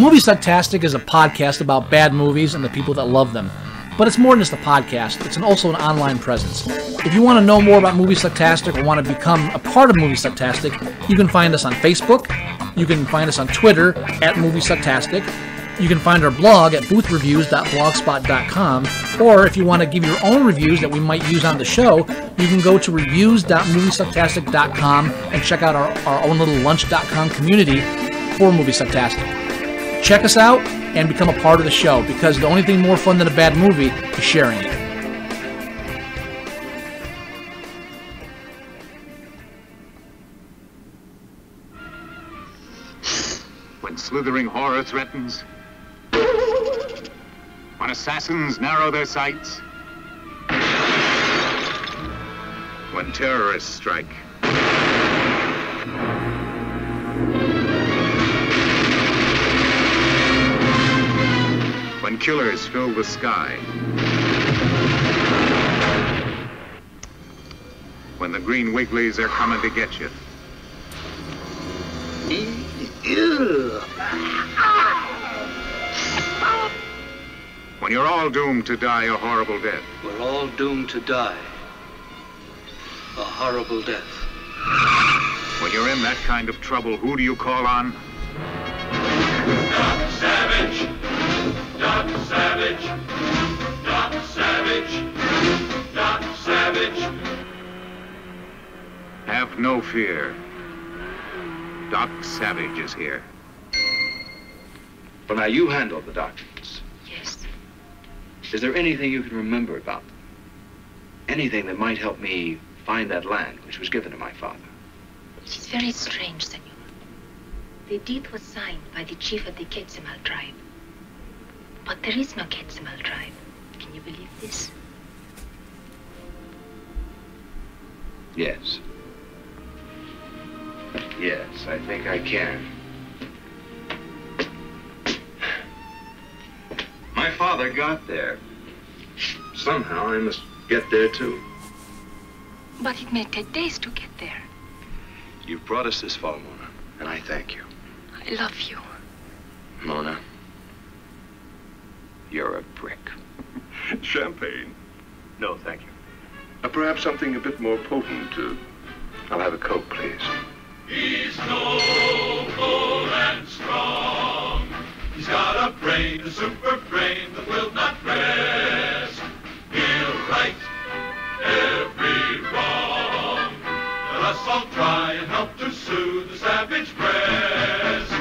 Movie Sucktastic is a podcast about bad movies and the people that love them. But it's more than just a podcast, it's an, also an online presence. If you want to know more about Movie Sucktastic or want to become a part of Movie Sucktastic, you can find us on Facebook, you can find us on Twitter at Movie Sucktastic, you can find our blog at boothreviews.blogspot.com, or if you want to give your own reviews that we might use on the show, you can go to reviews.moviesucktastic.com and check out our, our own little lunch.com community for Movie Sucktastic. Check us out and become a part of the show because the only thing more fun than a bad movie is sharing it. When slithering horror threatens, when assassins narrow their sights, when terrorists strike. When killers fill the sky. When the green wigglies are coming to get you. When you're all doomed to die a horrible death. We're all doomed to die. A horrible death. When you're in that kind of trouble, who do you call on? Doc Savage. Doc Savage. Doc Savage. Have no fear. Doc Savage is here. Well, now you handle the documents. Yes. Is there anything you can remember about them? Anything that might help me find that land which was given to my father? It is very strange, senor. The deed was signed by the chief of the Quetzal tribe. But there is no Quetzal tribe. Can you believe this? Yes. Yes, I think I can. My father got there. Somehow I must get there too. But it may take days to get there. You've brought us this far, Mona, and I thank you. I love you. Mona, you're a brick. Champagne. No, thank you. Uh, perhaps something a bit more potent. Uh, I'll have a Coke, please. He's noble and strong. He's got a brain, a super brain that will not rest. He'll right every wrong. Let us all try and help to soothe the savage breast.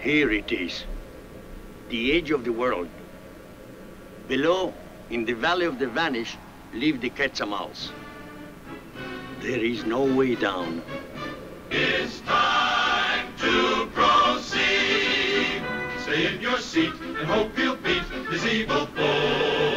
Here it is. The edge of the world. Below, in the valley of the Vanish, live the Quetzalmals. There is no way down. It's time to proceed. Stay in your seat and hope you'll beat his evil foes.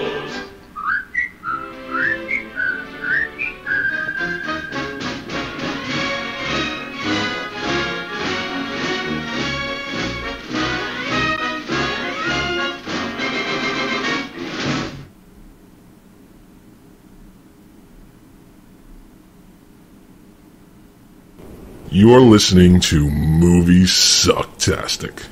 You are listening to Movie Sucktastic.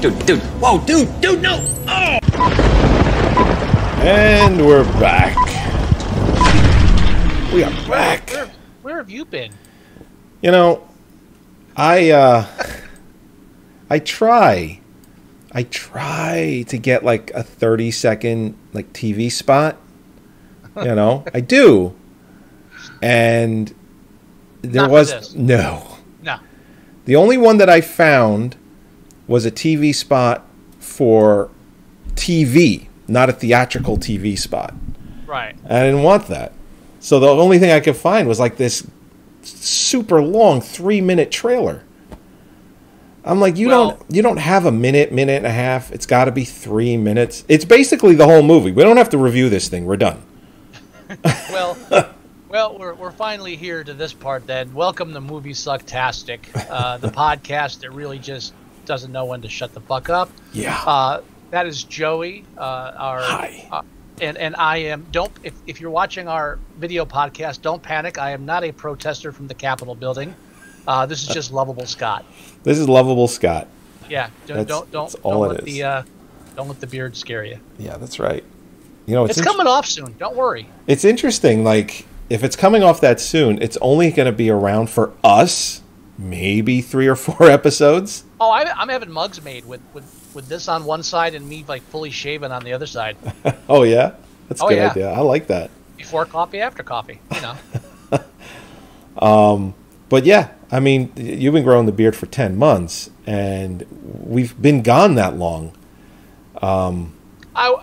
Dude, dude, whoa, dude, dude, no! Oh! And we're back. We are back. Where, where have you been? You know, I uh I try. I try to get like a 30 second like TV spot. You know, I do. And there Not was no. No. The only one that I found was a TV spot for TV, not a theatrical TV spot. Right. I didn't want that. So the only thing I could find was like this super long three minute trailer. I'm like, you Well- don't you don't have a minute, minute and a half. It's got to be three minutes. It's basically the whole movie. We don't have to review this thing. We're done. Well, well, we're, we're finally here to this part. Then, welcome to Movie Sucktastic, uh, the podcast that really just doesn't know when to shut the fuck up. Yeah. Uh, that is Joey. Uh, our Hi. uh, and and I am. Don't if if you're watching our video podcast, don't panic. I am not a protester from the Capitol building. Uh, this is just lovable Scott. This is lovable Scott. Yeah. Don't That's- don't don't, that's don't let the uh, don't let the beard scare you. Yeah, that's right. You know, it's It's coming off soon. Don't worry. It's interesting. Like, if it's coming off that soon, it's only going to be around for us, maybe three or four episodes. Oh, I, I'm having mugs made with, with, with this on one side and me like fully shaven on the other side. Oh yeah, that's a Oh, good yeah. idea. I like that. Before coffee, after coffee. You know. But yeah, I mean, you've been growing the beard for ten months, and we've been gone that long. I uh,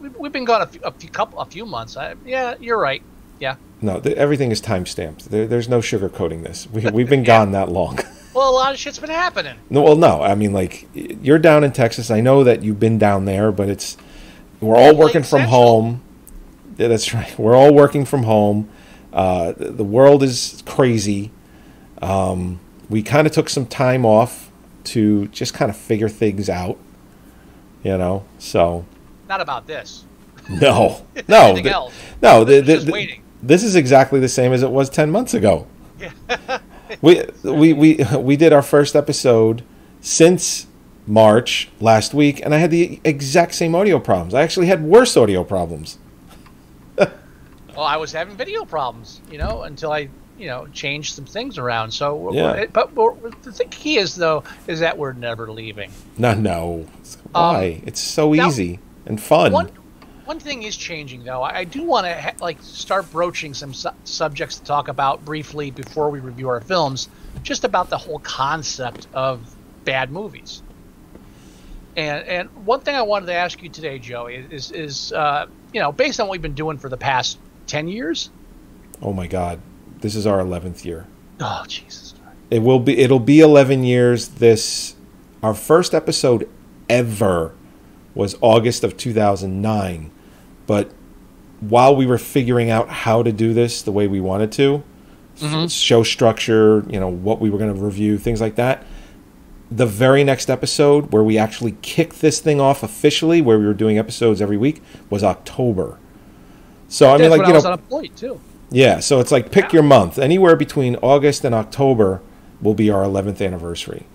we- we've been gone a few, a few couple a few months. I, yeah, you're right. Yeah. No, th- everything is time stamped. There, there's no sugarcoating this. We, we've been gone that long. Well, a lot of shit's been happening. no, well, no, I mean, like you're down in Texas. I know that you've been down there, but it's we're all working from Central. home. Yeah, that's right. We're all working from home. Uh, the, world is crazy. Um, we kind of took some time off to just kind of figure things out. You know, so Not about this. no, no, Anything th- else. no. We're th- th- just waiting. This is exactly the same as it was ten months ago. We we we we did our first episode since March last week, and I had the exact same audio problems. I actually had worse audio problems. Well, I was having video problems, you know, until I, you know, changed some things around. So, Yeah. we're- but the thing key is though is that we're never leaving. No, no, why? it's so Um, now- easy and fun. One one thing is changing though. I, I do want to ha- like start broaching some su- subjects to talk about briefly before we review our films, just about the whole concept of bad movies. And and one thing I wanted to ask you today, Joey, is is uh, you know based on what we've been doing for the past ten years. Oh my God, this is our eleventh year. Oh Jesus! Christ. It will be. It'll be eleven years. This our first episode ever was August of two thousand nine, but while we were figuring out how to do this the way we wanted to, f- show structure, you know, what we were going to review, things like that. The very next episode, where we actually kicked this thing off officially, where we were doing episodes every week, was October. So I mean, like you I was know, yeah, so it's like pick your month. Anywhere between August and October will be our 11th anniversary.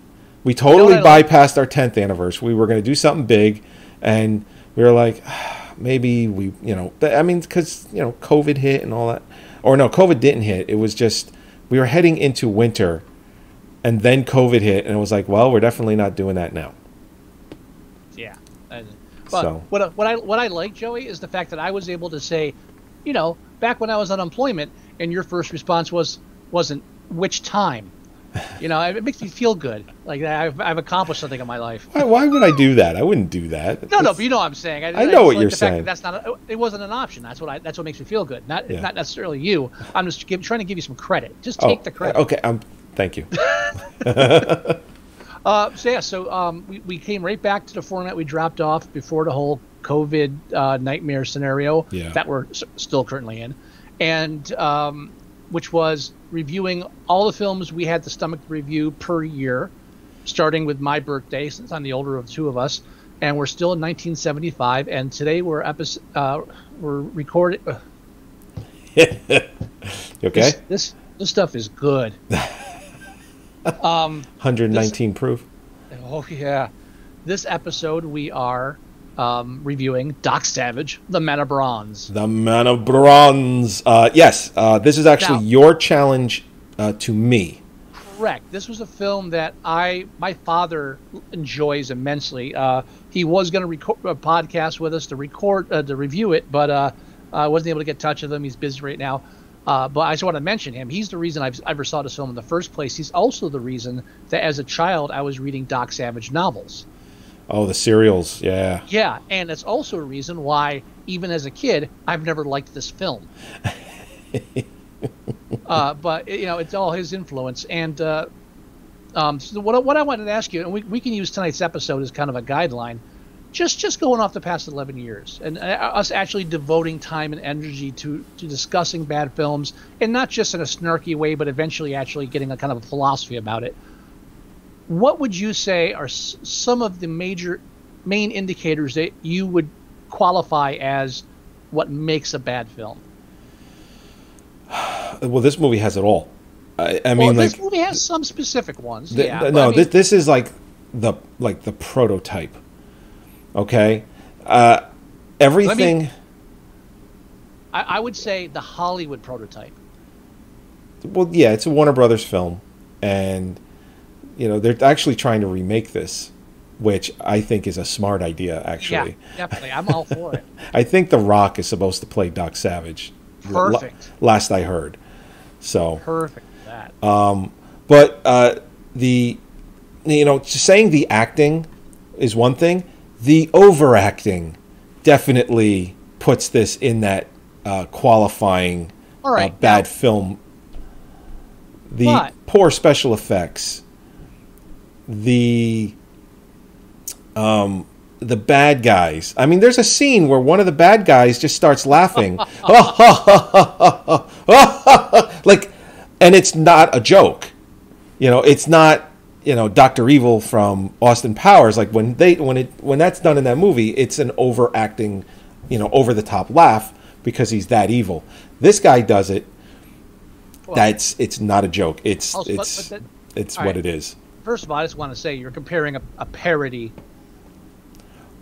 We totally I like? bypassed our 10th anniversary. We were going to do something big, and we were like, maybe we, you know, I mean, because, you know, COVID hit and all that. Or no, COVID didn't hit. It was just, we were heading into winter, and then COVID hit, and it was like, well, we're definitely not doing that now. Yeah. And- But So- what I- what I what I like, Joey, is the fact that I was able to say, you know, back when I was on unemployment, and your first response was wasn't which time. You know, it makes me feel good. Like I've, I've accomplished something in my life. Why, why would I do that? I wouldn't do that. No, no, but you know what I'm saying. I know what like you're fact that saying. That's not. A, it wasn't an option. That's what I. That's what makes me feel good. Not Yeah. not necessarily you. I'm just give, trying to give you some credit. Just Oh, take the credit. Okay, um, thank you. Uh, so yeah, so um, we, we came right back to the format we dropped off before the whole COVID uh, nightmare scenario Yeah. that we're s- still currently in, and um, which was reviewing all the films we had the stomach to review per year, starting with my birthday since I'm the older of the two of us, and we're still in 1975, and today we're episode uh, we're recording. Uh, okay? this, this this stuff is good. um, 119 proof. Oh yeah, this episode we are um, reviewing Doc Savage, The Man of Bronze. The Man of Bronze. Uh, yes, uh, this is actually Now- your challenge uh, to me. Correct. This was a film that I my father enjoys immensely. Uh, he was going to record a podcast with us to record uh, to review it, but uh, I wasn't able to get in touch with him. He's busy right now. Uh, but I just want to mention him. He's the reason I've, I ever saw this film in the first place. He's also the reason that as a child I was reading Doc Savage novels. Oh, the serials, Yeah. Yeah, and it's also a reason why, even as a kid, I've never liked this film. uh, but you know, it's all his influence. And uh, um, so what, I- what I wanted to ask you, and we, we can use tonight's episode as kind of a guideline, just just going off the past 11 years, and uh, us actually devoting time and energy to to discussing bad films, and not just in a snarky way, but eventually actually getting a kind of a philosophy about it. What would you say are s- some of the major main indicators that you would qualify as what makes a bad film? Well, this movie has it all. I, I mean, well, like this movie has some specific ones. The- yeah, the- no, I mean- this, this is like the like the prototype. Okay, uh, everything. I, I would say the Hollywood prototype. well, yeah, it's a Warner Brothers film, and you know they're actually trying to remake this, which I think is a smart idea. Actually, Yeah, definitely. I'm all for it. I think The Rock is supposed to play Doc Savage. l- Perfect. last I heard. So Perfect that. Um, but uh, the you know saying the acting is one thing. The overacting definitely puts this in that uh, qualifying right, uh, bad now- film. The But- poor special effects. The um, the bad guys. I mean, there's a scene where one of the bad guys just starts laughing, like, and it's not a joke. You know, it's not you know Doctor Evil from Austin Powers. Like when they when it when that's done in that movie, it's an overacting, you know, over the top laugh because he's that evil. This guy does it. that's it's not a joke. It's Also, it's but it's what right. it is. First of all, I just want to say you're comparing a, a parody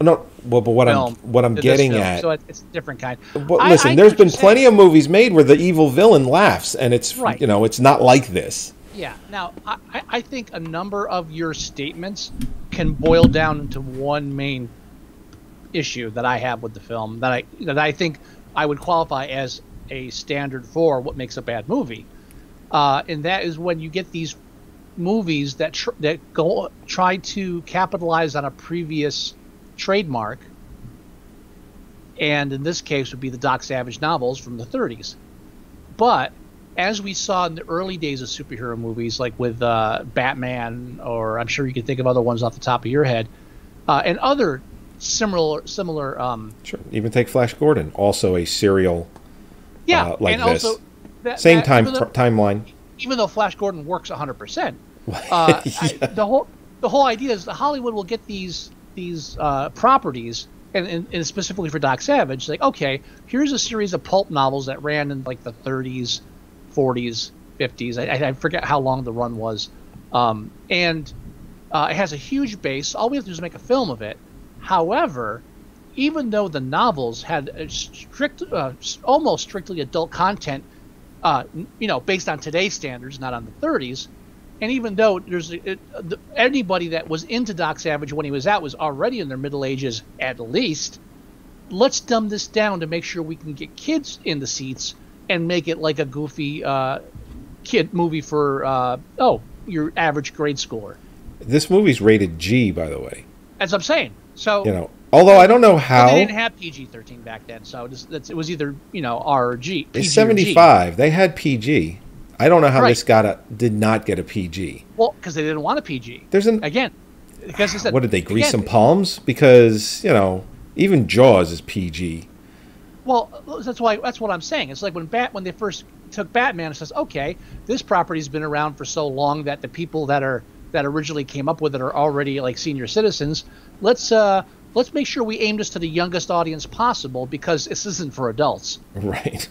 No, well, but what I'm what I'm getting film, at. So it's a different kind. But I- listen, I there's been plenty saying. of movies made where the evil villain laughs, and it's Right. you know it's not like this. Yeah. Now, I, I- I think a number of your statements can boil down into one main issue that I have with the film that I that I think I would qualify as a standard for what makes a bad movie, uh, and that is when you get these movies that tr- that go try to capitalize on a previous trademark, and in this case would be the Doc Savage novels from the 30s. But as we saw in the early days of superhero movies, like with uh, Batman, or I'm sure you can think of other ones off the top of your head, uh, and other similar similar. Um, Sure. Even take Flash Gordon, also a serial. yeah, uh, like and this. also that, Same that- time even though- timeline. even though Flash Gordon works 100. percent uh, I- the whole the whole idea is Hollywood will get these these uh, properties, and, and, and specifically for Doc Savage, like okay, here's a series of pulp novels that ran in like the 30s, 40s, 50s. I, I forget how long the run was, um, and uh, it has a huge base. All we have to do is make a film of it. However, even though the novels had strict, uh, almost strictly adult content, uh, you know, based on today's standards, not on the 30s, and even though there's it, the, anybody that was into Doc Savage when he was out was already in their middle ages at least, let's dumb this down to make sure we can get kids in the seats and make it like a goofy uh, kid movie for uh, oh your average grade schooler. This movie's rated G, by the way. As I'm saying, so You know, although I don't know how. they didn't have PG-13 back then, so it, was either you know R or G. PG or It's G. 75. They had PG. I don't know how Right. this got a did not get a PG. Well, because they didn't want a PG. There's an again. Because said, what did they grease again, some palms? Because you know even Jaws is PG. Well, that's why that's what I'm saying. It's like when Bat when they first took Batman, it says, okay, this property's been around for so long that the people that are that originally came up with it are already like senior citizens. Let's uh let's make sure we aim this to the youngest audience possible because this isn't for adults. Right.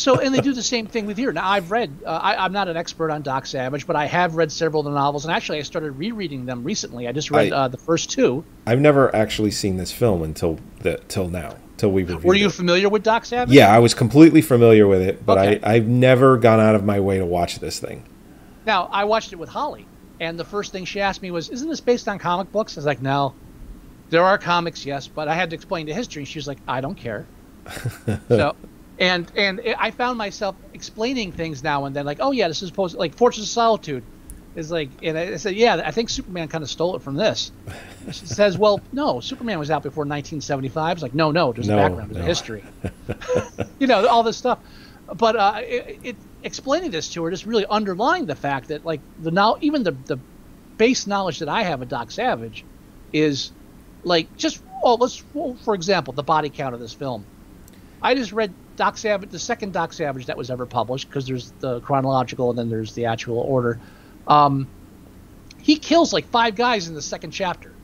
So, and they do the same thing with here. Now, I've read, uh, I, I'm not an expert on Doc Savage, but I have read several of the novels, and actually, I started rereading them recently. I just read I- uh, the first two. I've never actually seen this film until the till now, till we reviewed Were you it. familiar with Doc Savage? Yeah, I was completely familiar with it, but Okay. I, I've never gone out of my way to watch this thing. Now, I watched it with Holly, and the first thing she asked me was, "Isn't this based on comic books?" I was like, "No, there are comics, yes," but I had to explain the history. and She was like, "I don't care." so, and and I found myself explaining things now and then, like, "Oh yeah, this is supposed like Fortress of Solitude." Is like, and I said, "Yeah, I think Superman kind of stole it from this." She says, "Well, no, Superman was out before 1975." It's like, "No, no, there's No, a background, there's no. a history." you know all this stuff but uh, it, it explaining this to her just really underlying the fact that like the now even the the base knowledge that I have of Doc Savage is like just oh let's well, for example the body count of this film. I just read Doc Savage the second Doc Savage that was ever published because there's the chronological and then there's the actual order. Um, he kills like five guys in the second chapter.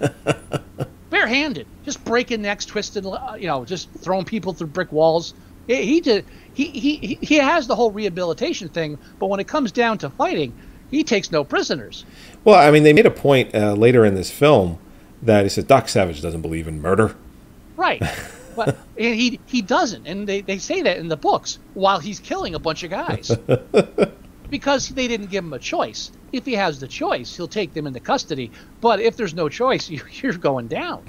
barehanded, just breaking necks, twisting, uh, you know, just throwing people through brick walls. He, he did. He, he he- he has the whole rehabilitation thing, but when it comes down to fighting, he takes no prisoners. Well, I mean, they made a point uh, later in this film that he says Doc Savage doesn't believe in murder. Right. but and he he doesn't, and they, they say that in the books while he's killing a bunch of guys. because they didn't give him a choice. If he has the choice, he'll take them into custody. But if there's no choice, you, you're going down.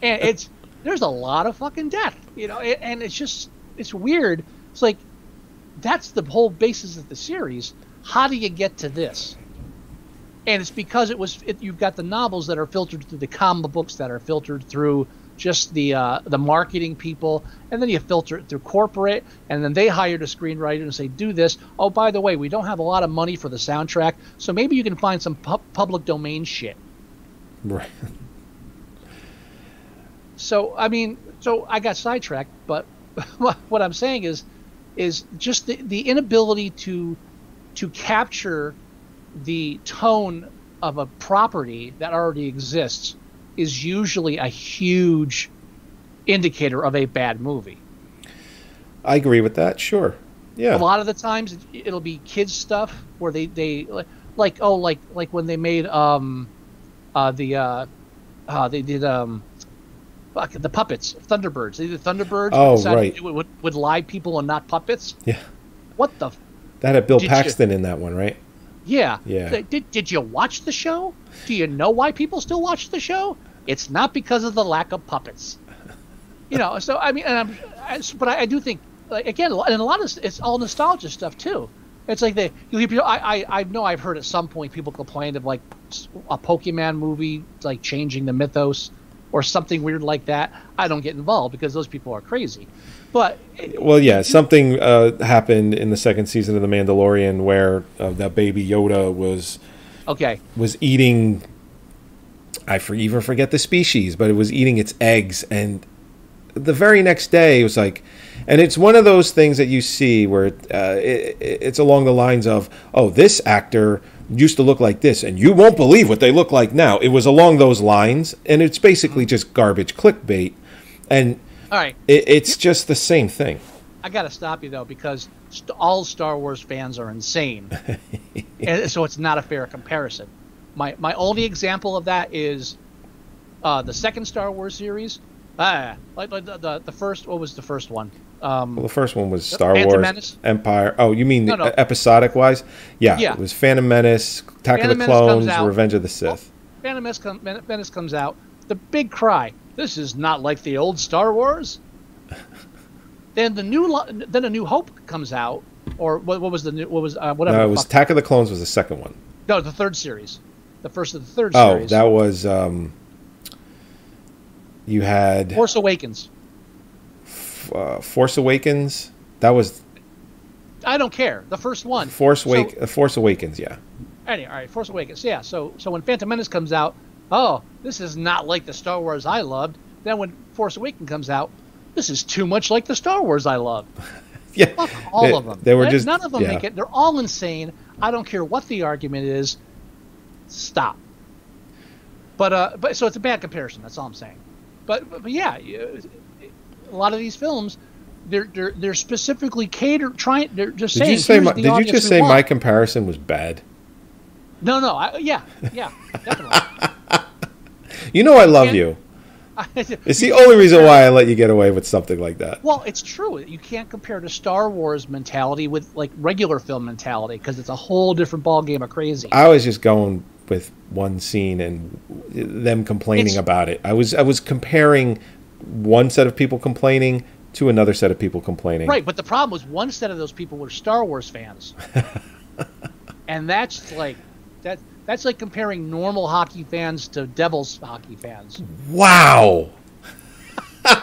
And it's there's a lot of fucking death, you know. And it's just it's weird. It's like that's the whole basis of the series. How do you get to this? And it's because it was it, you've got the novels that are filtered through the comic books that are filtered through just the uh, the marketing people, and then you filter it through corporate, and then they hired a screenwriter and say, "Do this." Oh, by the way, we don't have a lot of money for the soundtrack, so maybe you can find some pu- public domain shit. Right. So I mean, so I got sidetracked, but what what I'm saying is, is just the, the inability to to capture the tone of a property that already exists is usually a huge indicator of a bad movie. I agree with that. Sure. Yeah. A lot of the times it- it'll be kids stuff where they they like oh like like when they made um uh the uh, uh they did um fuck, the puppets Thunderbirds they did Thunderbirds Oh, right. it with, with live people and not puppets Yeah. what the That had Bill Did you- Paxton in that one, right? Yeah. Yeah. Did did you watch the show? Do you know why people still watch the show? It's not because of the lack of puppets. You know so I mean and I'm I, but I, I do think like again and a lot of it's all nostalgia stuff too. It's like they you know, I, I I know I've heard at some point people complain of like a Pokemon movie like changing the mythos or something weird like that. I don't get involved because those people are crazy but Well, yeah, something uh, happened in the second season of The Mandalorian where uh, that baby Yoda was okay was eating. I for, even forget the species, but it was eating its eggs, and the very next day it was like, and it's one of those things that you see where uh, it, it's along the lines of, oh, this actor used to look like this, and you won't believe what they look like now. It was along those lines, and it's basically just garbage clickbait, and all right it, it's just the same thing. I got to stop you though because st- all Star Wars fans are insane, and so it's not a fair comparison. My my only example of that is uh, the second Star Wars series. Ah, like, like the, the the first. What was the first one? Um, Well, the first one was Star Phantom Wars, Menace? Empire. Oh, you mean No, no. episodic wise? Yeah, Yeah. it was Phantom Menace, Attack Phantom of the Menace Clones. Revenge of the Sith. Phantom Menace, com- Menace comes out. The big cry. This is not like the old Star Wars. then the new then a New Hope comes out, or what, what was the new what was uh, whatever. No, it was Attack of the Clones was the second one. no the third series, the first of the third Oh, series. that was um, you had Force Awakens. uh, Force Awakens. That was I don't care. The first one. Force So- Wake. uh, Force Awakens. Yeah. Anyway, all right, Force Awakens. Yeah. So so when Phantom Menace comes out, oh, this is not like the Star Wars I loved. Then when Force Awakens comes out, this is too much like the Star Wars I love. Yeah. Fuck all They- of them. they were Right? just- none of them yeah. make it. They're all insane. I don't care what the argument is. Stop. But uh, but so it's a bad comparison. That's all I'm saying. But but, but yeah, a lot of these films, they're they're they're specifically catered trying. They're just Did saying. you say? My, did you just say want." my comparison was bad? No, no. I, yeah, yeah, definitely. You know I love you. it's the only reason why I let you get away with something like that. Well, it's true. You can't compare to Star Wars mentality with like regular film mentality because it's a whole different ball game of crazy. I was just going with one scene and them complaining It's- about it. I was I was comparing one set of people complaining to another set of people complaining. Right, but the problem was one set of those people were Star Wars fans, and that's like that. That's like comparing normal hockey fans to Devils hockey fans. Wow.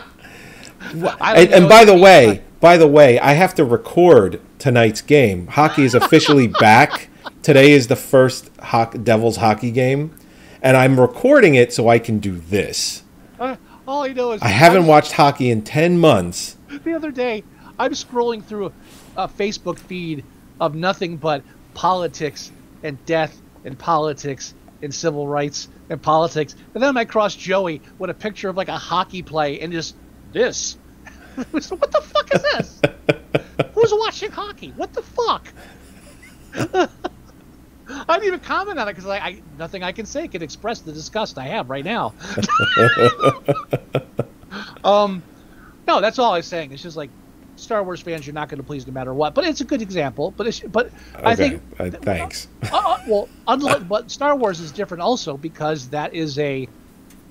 And, and by the way, by the way, I have to record tonight's game. Hockey is officially back. Today is the first hoc- Devils hockey game, and I'm recording it so I can do this. uh, all I know is I haven't I'm- watched hockey in 10 months. the other day i'm scrolling through a, a facebook feed of nothing but politics and death and politics in civil rights and politics. And then i cross joey with a picture of like a hockey play and just this. What the fuck is this? Who's watching hockey? What the fuck? I didn't even comment on it because I, I nothing I can say can express the disgust I have right now. um, no, that's all I'm saying. It's just like Star Wars fans, you're not going to please no matter what. But it's a good example. But it's but I think uh, thanks. uh, uh, well, unlike but Star Wars is different also because that is a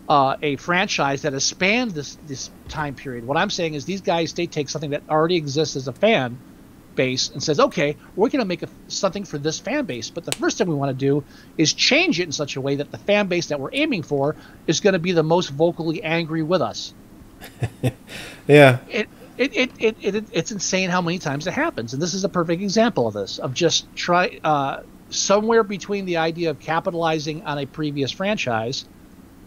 uh, a franchise that has spanned this this time period. What I'm saying is these guys they take something that already exists as a fan base and says, okay, we're going to make a, something for this fan base. But the first thing we want to do is change it in such a way that the fan base that we're aiming for is going to be the most vocally angry with us. Yeah. It, it, it, it, it, it's insane how many times it happens. And this is a perfect example of this, of just try uh, somewhere between the idea of capitalizing on a previous franchise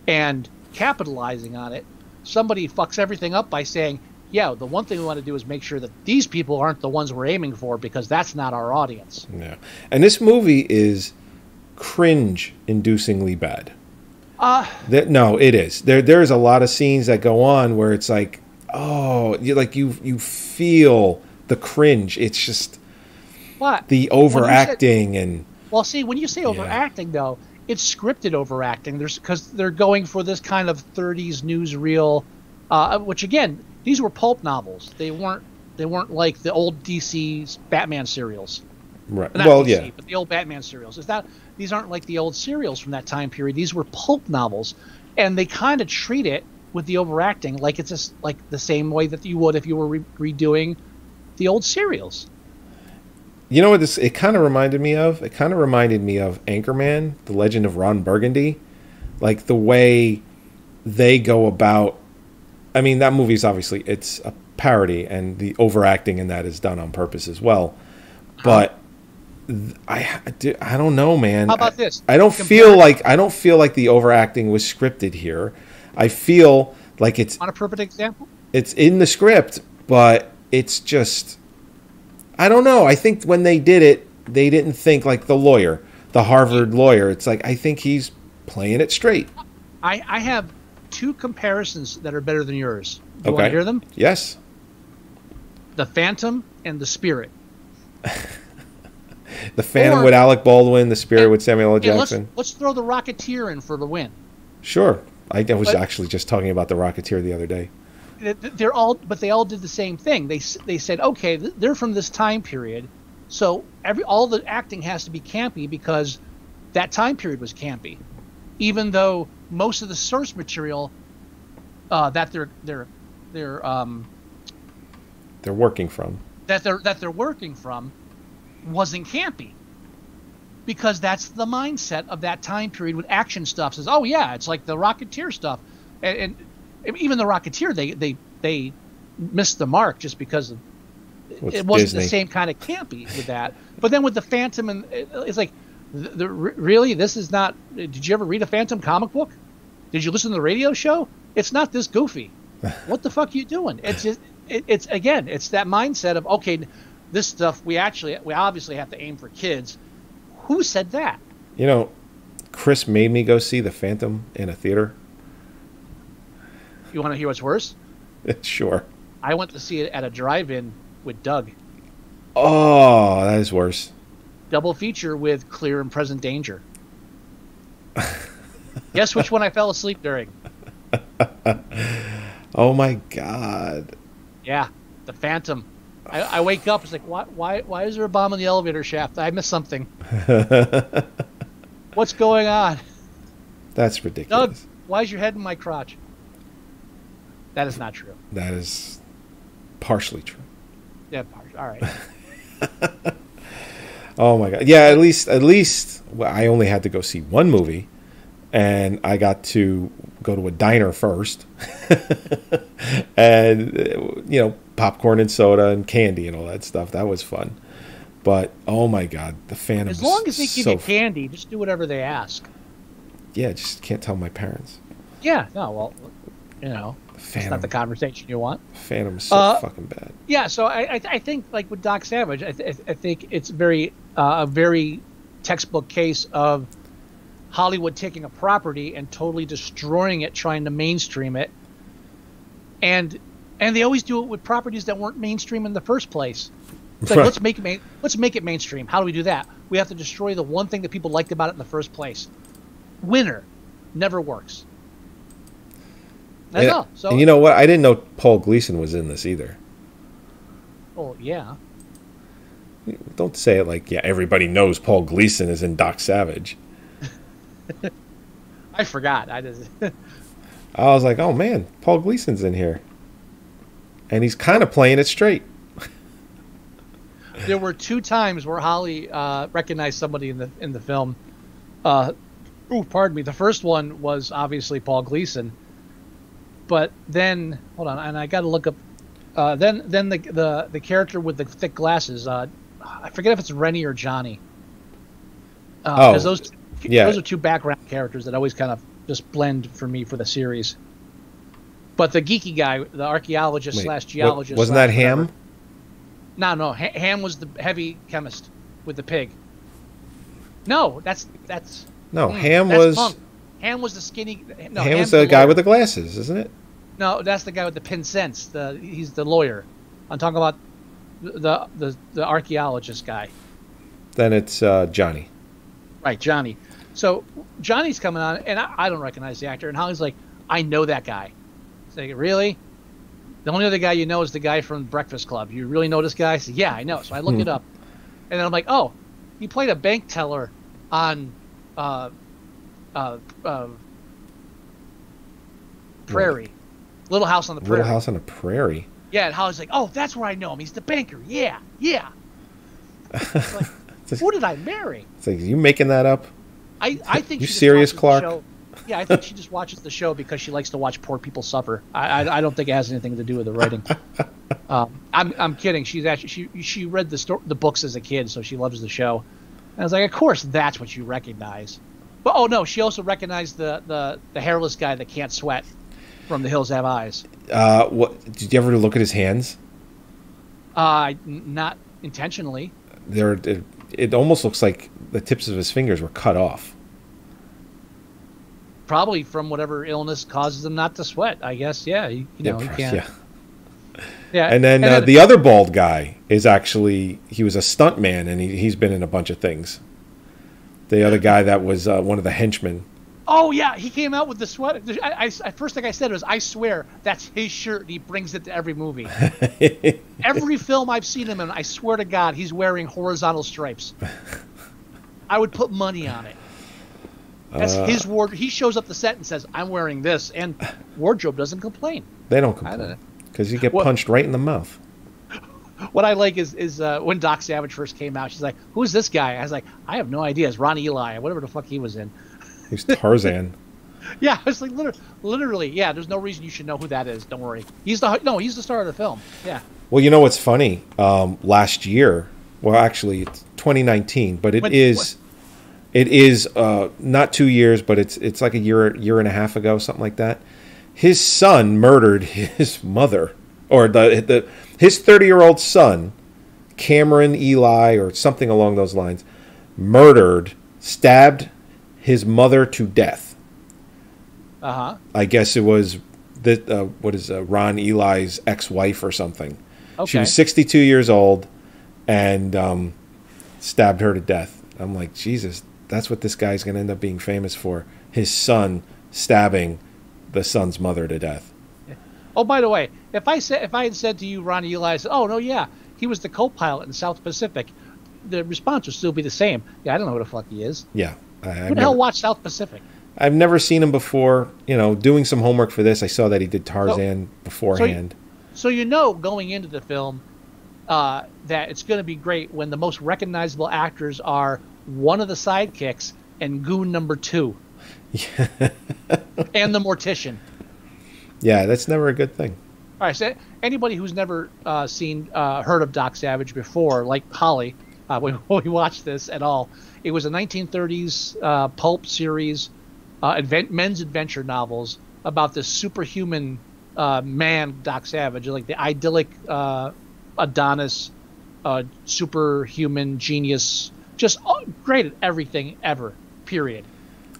and capitalizing on it. Somebody fucks everything up by saying, yeah, the one thing we want to do is make sure that these people aren't the ones we're aiming for because that's not our audience. Yeah. And this movie is cringe inducingly bad. Uh, no, it is. There there's a lot of scenes that go on where it's like, oh, you like you you feel the cringe. It's just what? the you said- overacting and Well, see, when you say overacting, though, it's scripted overacting. There's because they're going for this kind of 30s newsreel, uh, which again, these were pulp novels. They weren't they weren't like the old DC's Batman serials. right. Not Well, DC, yeah. but the old Batman serials. Is that these aren't like the old serials from that time period. These were pulp novels, and they kind of treat it with the overacting like it's just like the same way that you would if you were re- redoing the old serials. You know what this it kind of reminded me of? It kind of reminded me of Anchorman, The Legend of Ron Burgundy. Like the way they go about I mean, that movie's obviously it's a parody and the overacting in that is done on purpose as well. But I I do- I don't know, man. How about I- this? I don't Compare- feel like I don't feel like the overacting was scripted here. I feel like it's On a perfect example. it's in the script, but it's just I don't know. I think when they did it, they didn't think like the lawyer, the Harvard lawyer. It's like I think he's playing it straight. I, I have two comparisons that are better than yours. Do you want to hear them? Yes. The Phantom and the Spirit. The Phantom Or- with Alec Baldwin, The Spirit with Samuel L. And let's, Jackson. let's throw the Rocketeer in for the win. Sure. I, I was But- actually just talking about the Rocketeer the other day. Th- th- They're all, but they all did the same thing. They they said, okay, they're from this time period, so every all the acting has to be campy because that time period was campy, even though most of the source material uh, that they're they're they're um, They're working from. that they're that they're working from wasn't campy because that's the mindset of that time period with action stuff says oh yeah it's like the rocketeer stuff. And, and even the rocketeer they they they missed the mark just because of, it wasn't Disney. the same kind of campy with that. But then with the phantom and it's like the, the, really this is not did you ever read a phantom comic book? Did you listen to the radio show? It's not this goofy. What the fuck are you doing? It's just it, it's again it's that mindset of okay this stuff we actually we obviously have to aim for kids who said that You know, Chris made me go see The Phantom in a theater. you want to hear what's worse sure. I went to see it at a drive-in with Doug. Oh, that is worse. Double feature with Clear and Present Danger. Guess which one I fell asleep during? Oh my god. Yeah, the Phantom. I, I wake up. It's like, why, why, why is there a bomb in the elevator shaft? I missed something. What's going on? That's ridiculous. Doug, why is your head in my crotch? That is not true. That is partially true. Yeah, par- all right. Oh my god. Yeah, at least at least well, I only had to go see one movie and I got to go to a diner first. and you know, popcorn and soda and candy and all that stuff. That was fun. But oh my god, the Phantom As long as they give so you candy, just do whatever they ask. Yeah, just can't tell my parents. Yeah, no, well, you know, it's not the conversation you want. Phantom's so Uh, fucking bad. Yeah, so I, I, I think like with Doc Savage, I, th- I think it's very uh, a very textbook case of Hollywood taking a property and totally destroying it, trying to mainstream it, and and they always do it with properties that weren't mainstream in the first place. It's like Right. let's make it main, let's make it mainstream. How do we do that? We have to destroy the one thing that people liked about it in the first place. Winner never works. That's And, all. So and you know what? I didn't know Paul Gleason was in this either. oh yeah. Don't say it like, yeah, everybody knows Paul Gleason is in Doc Savage. I forgot. I just I was like, oh man, Paul Gleason's in here. And he's kind of playing it straight. there were two times where Holly uh, recognized somebody in the in the film. Uh, ooh, pardon me. The first one was obviously Paul Gleason, but then hold on, and I got to look up. Uh, then then the the the character with the thick glasses. Uh, I forget if it's Renny or Johnny. Uh, Oh, those yeah. those are two background characters that always kind of just blend for me for the series. But the geeky guy, the archaeologist Wait, slash geologist, wasn't that Ham? whatever. No, no. Ha- Ham was the heavy chemist with the pig. No, that's that's. No, mm, Ham that's was Punk. Ham was the skinny. No, Ham Ham's was the guy lawyer. with the glasses, isn't it? No, that's the guy with the pin sense. The he's the lawyer. I'm talking about the the the archaeologist guy. Then it's uh, Johnny. Right, Johnny. So Johnny's coming on, and I, I don't recognize the actor. And Holly's like, I know that guy. It's like, really? The only other guy you know is the guy from Breakfast Club. You really know this guy? I said, yeah, I know. So I look Hmm. it up, and then I'm like, oh, he played a bank teller on uh, uh, uh, Prairie, Little House on the Prairie. Little House on the Prairie. Yeah, and Holly's like, oh, that's where I know him. He's the banker. Yeah, yeah. Like, who did I marry? It's like, you making that up? I, I think You serious, Clark? Yeah, I think she just watches the show because she likes to watch poor people suffer. I, I, I don't think it has anything to do with the writing. um, I'm, I'm kidding. She's actually she she read the sto- the books as a kid, so she loves the show. And I was like, of course, that's what you recognize. But oh no, she also recognized the the, the hairless guy that can't sweat from The Hills Have Eyes. Uh, what? Did you ever look at his hands? Uh, n- not intentionally. They're, it, it almost looks like the tips of his fingers were cut off. Probably from whatever illness causes him not to sweat. I guess. Yeah. You, you know, can't. yeah. Yeah. And then, uh, the other bald guy is actually he was a stunt man and he, he's been in a bunch of things. The other guy that was uh, one of the henchmen. Oh yeah, he came out with the sweater. I, I, I- first thing I said was, "I swear that's his shirt." And he brings it to every movie. every film I've seen him in, I swear to God, he's wearing horizontal stripes. I would put money on it. That's Uh, his ward. He shows up the set and says, "I'm wearing this," and wardrobe doesn't complain. They don't complain because you get What- punched right in the mouth. What I like is is uh, when Doc Savage first came out, she's like, "Who's this guy?" I was like, "I have no idea. It's Ron Ely, whatever the fuck he was in." He's Tarzan. Yeah, I was like, literally, literally, yeah. There's no reason you should know who that is. Don't worry. He's the no. He's the star of the film. Yeah. well, you know what's funny? Um, last year, well, actually, it's 2019, but it When- is, it is uh, not two years, but it's it's like a year year and a half ago, something like that. His son murdered his mother, or the the his 30 year old son, Cameron Ely, or something along those lines, murdered, stabbed his mother to death. Uh huh. I guess it was the uh, what is uh, Ron Ely's ex-wife or something. Okay. She was 62 years old and um, stabbed her to death. I'm like, Jesus, that's what this guy's going to end up being famous for. His son stabbing the son's mother to death. Oh, by the way, if I said if I had said to you, Ron Ely, said, "Oh no, yeah, he was the co-pilot in South Pacific," the response would still be the same. Yeah, I don't know who the fuck he is. Yeah. I, Who I've, the hell watched South Pacific? I've never seen him before. You know, doing some homework for this, I saw that he did Tarzan beforehand. So you know going into the film uh, that it's going to be great when the most recognizable actors are one of the sidekicks and Goon number two, and the Mortician. yeah, that's never a good thing. All right, so anybody who's never uh, seen, uh, heard of Doc Savage before, like Holly, uh, when, we watched this at all, it was a 1930s uh, pulp series, uh, advent, men's adventure novels about this superhuman uh, man, Doc Savage, like the idyllic uh, Adonis, uh, superhuman genius, just all- great at everything ever. Period.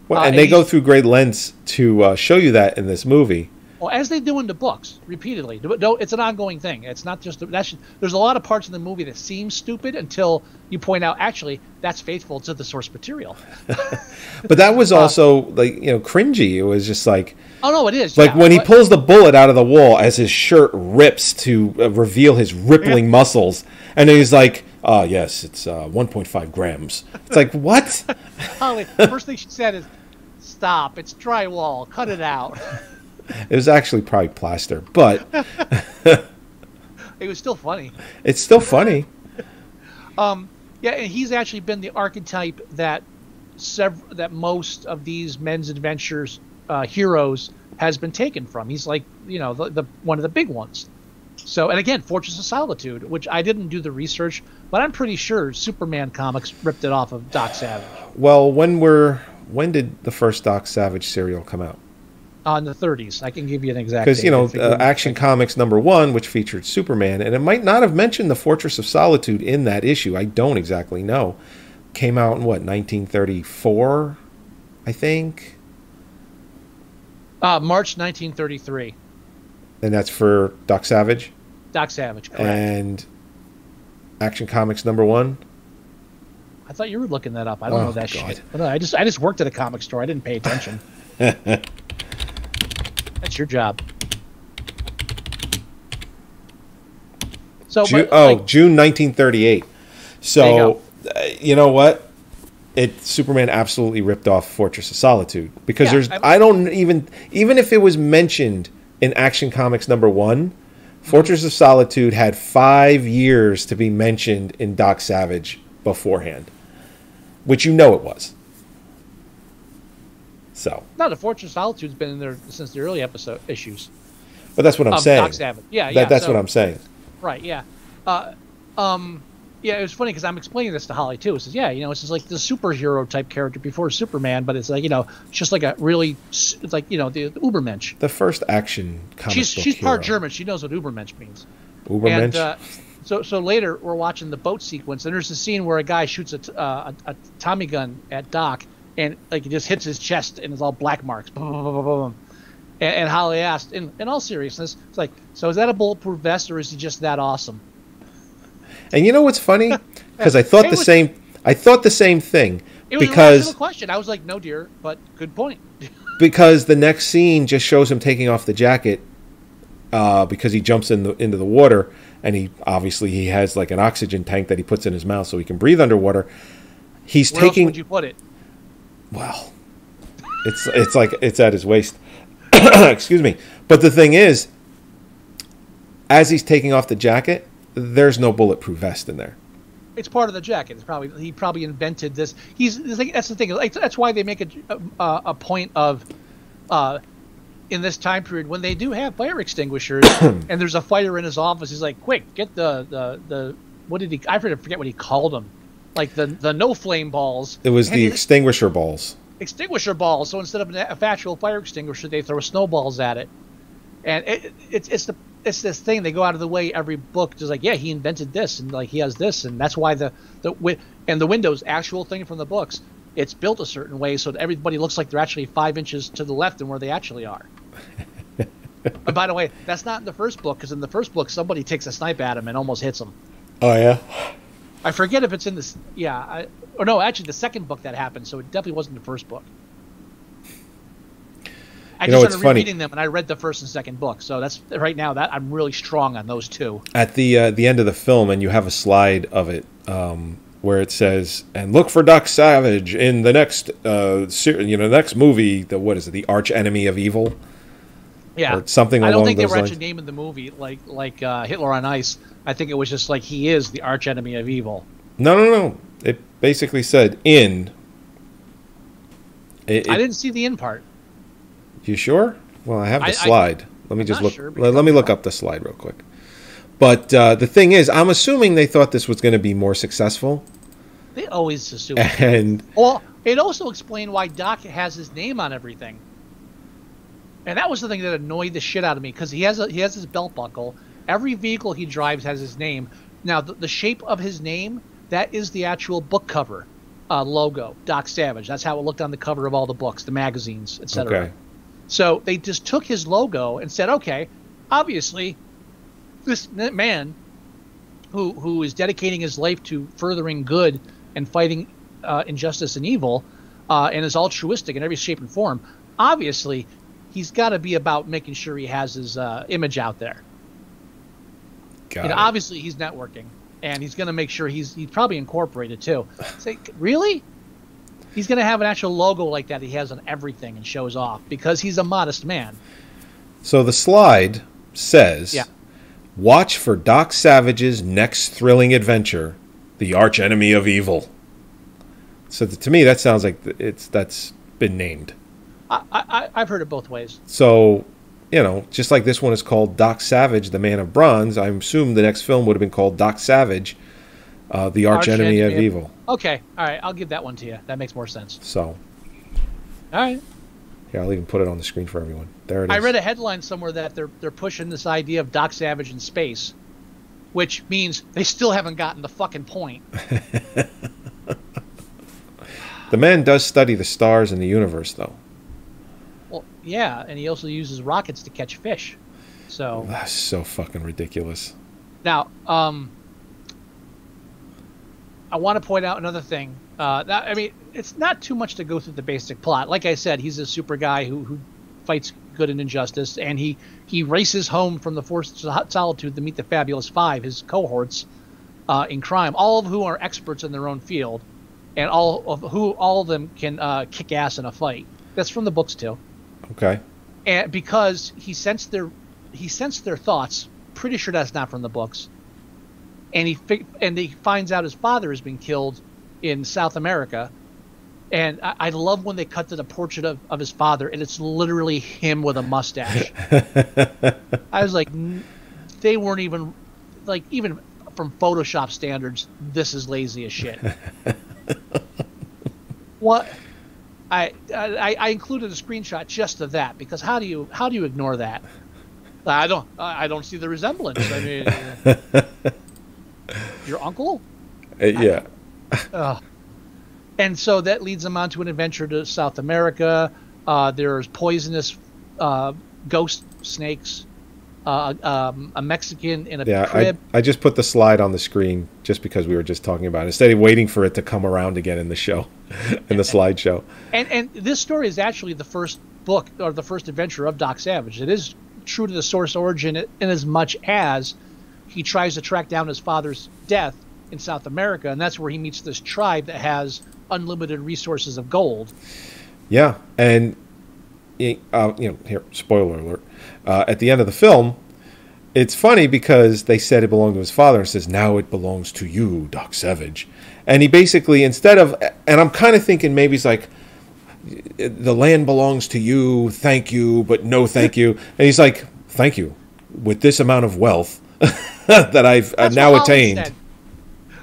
Well, Uh, and they and go through great lengths to uh, show you that in this movie. Well, as they do in the books, repeatedly. No- it's an ongoing thing. It's not just that's. There's a lot of parts in the movie that seem stupid until you point out actually that's faithful to the source material. But that was also like you know cringy. It was just like Oh no, it is. like yeah, when he pulls the bullet out of the wall as his shirt rips to uh, reveal his rippling muscles, and he's like, "Oh yes, it's uh, 1.5 grams." It's like what? Holly, the first thing she said is, "Stop! It's drywall. Cut it out." it was actually probably plaster, but it was still funny. it's still funny. Um, yeah, and he's actually been the archetype that sev- that most of these men's adventures uh, heroes has been taken from. He's like you know the, the one of the big ones. So and again, Fortress of Solitude, which I didn't do the research, but I'm pretty sure Superman comics ripped it off of Doc Savage Well, when were when did the first Doc Savage serial come out? uh, in the 30s. I can give you an exact. Because you know, uh, Action Comics number one, which featured Superman, and it might not have mentioned the Fortress of Solitude in that issue. I don't exactly know. Came out in what 1934, I think, uh, March 1933. and that's for Doc Savage Doc Savage, correct? and Action Comics number one. I thought you were looking that up. I don't Oh, know that God. shit. No, I just I just worked at a comic store. I didn't pay attention. That's your job. So, but, oh, June 1938. So, you uh, you know what? It Superman absolutely ripped off Fortress of Solitude because Yeah, there's I'm- I don't even even if it was mentioned in Action Comics number 1, Fortress of Solitude had 5 years to be mentioned in Doc Savage beforehand. Which you know it was. So, no, the Fortress of Solitude's been in there since the early episode issues. but that's what I'm Um, saying. Doc Savage. Yeah, That- yeah, that's so- what I'm saying. Right. Yeah. Uh, um, yeah, it was funny because I'm explaining this to Holly too. It says, yeah, you know, it's just like the superhero type character before Superman, but it's like you know, it's just like a really, it's like you know, the, the Ubermensch. The first action comic She's she's part. German. She knows what Ubermensch means. Ubermensch. And uh, so so later we're watching the boat sequence, and there's a scene where a guy shoots a, t- uh, a, a Tommy gun at Doc, and like it just hits his chest, and it's all black marks. Boom, boom, boom, boom. And, and Holly asked, in, in all seriousness, it's like, so is that a bulletproof vest, or is he just that awesome? And you know what's funny? Because I thought the was- same. I thought the same thing It was a because rational question. I was like, no, dear, but good point. because the next scene just shows him taking off the jacket uh, because he jumps in the into the water and he obviously he has like an oxygen tank that he puts in his mouth so he can breathe underwater. He's Where else taking would you put it? well, it's it's like it's at his waist. Excuse me. But the thing is, as he's taking off the jacket, there's no bulletproof vest in there. It's part of the jacket. It's probably he probably invented this. He's that's the thing. That's why they make a a, a point of, uh, in this time period when they do have fire extinguishers and there's a fire in his office. He's like, quick, get the the the what did he? I forget what he called them, like the the no flame balls. It was And the he- extinguisher balls. extinguisher balls. So instead of an, a actual fire extinguisher, they throw snowballs at it, and it, it's it's the it's this thing they go out of the way every book just like yeah he invented this and like he has this and that's why the the and the windows actual thing from the books it's built a certain way so that everybody looks like they're actually five inches to the left than where they actually are. And by the way, that's not in the first book because in the first book somebody takes a snipe at him and almost hits him. Oh yeah. I forget if it's in this. Yeah, I, or no, actually the second book that happened, so it definitely wasn't the first book. I You know, just it's started funny. rereading them, and I read the first and second book, so that's right now that I'm really strong on those two. At the uh, the end of the film, and you have a slide of it um, where it says, "And look for Doc Savage in the next, uh, ser- you know, next movie. The what is it? The arch enemy of evil." Yeah, Or something I don't think they were lines. actually naming the movie like like uh, Hitler on Ice. I think it was just like he is the arch enemy of evil. No, no, no. It basically said in. It, I didn't see the in part. You sure? Well, I have the I- I- slide. let me I'm just look. sure, let, let me look up the slide real quick. But uh, the thing is, I'm assuming they thought this was going to be more successful, They always assume. and Well, it also explained why Doc has his name on everything. And that was the thing that annoyed the shit out of me because he has a, he has his belt buckle. Every vehicle he drives has his name. Now the, the shape of his name that is the actual book cover uh, logo, Doc Savage. That's how it looked on the cover of all the books, the magazines, etc. okay, So they just took his logo and said, okay, obviously, this man who who is dedicating his life to furthering good and fighting uh, injustice and evil, uh, and is altruistic in every shape and form, obviously, he's got to be about making sure he has his uh, image out there. got You know, obviously, he's networking, and he's going to make sure he's he's probably incorporated too. Say, really? He's going to have an actual logo like that he has on everything and shows off because he's a modest man. So the slide says, Yeah. "Watch for Doc Savage's next thrilling adventure, the arch enemy of evil." So to me, that sounds like it's that's been named. I, I, I've heard it both ways. So, you know, just like this one is called Doc Savage, the Man of Bronze, I assume the next film would have been called Doc Savage, uh, the arch, enemy of evil. Okay, all right, I'll give that one to you. That makes more sense. So, All right. Yeah, I'll even put it on the screen for everyone. There it is. I read a headline somewhere that they're they're pushing this idea of Doc Savage in space, which means they still haven't gotten the fucking point. The man does study the stars and the universe, though. Well, yeah, and he also uses rockets to catch fish. So That's so fucking ridiculous. now, um, I want to point out another thing. Uh, that, I mean, it's not too much to go through the basic plot. Like I said, he's a super guy who, who fights good and injustice, and he he races home from the Fortress of Solitude to meet the Fabulous Five, his cohorts uh, in crime, all of who are experts in their own field, and all of who all of them can uh, kick ass in a fight. That's from the books too Okay. and because he sensed their he sensed their thoughts pretty sure that's not from the books and he fi- and he finds out his father has been killed in south america and i, I love when they cut to the portrait of, of his father and it's literally him with a mustache i was like "N- they weren't even like even from photoshop standards this is lazy as shit what I, I I included a screenshot just of that because how do you how do you ignore that? I don't I don't see the resemblance. I mean, your uncle. Uh, yeah. Ugh. And so that leads them on to an adventure to South America. Uh, there's poisonous uh, ghost snakes, uh, um, a Mexican in a Yeah, I, crib. I just put the slide on the screen just because we were just talking about it. Instead of waiting for it to come around again in the show, in the slideshow. And and this story is actually the first book or the first adventure of Doc Savage. It is true to the source origin in as much as he tries to track down his father's death in South America, and that's where he meets this tribe that has unlimited resources of gold. Yeah, and uh, you know, here, spoiler alert. Uh, at the end of the film, it's funny because they said it belonged to his father, and says now it belongs to you, Doc Savage. And he basically, instead of, and I'm kind of thinking maybe he's like, the land belongs to you, thank you, but no thank you. And he's like, thank you, with this amount of wealth that I've uh, now attained. said.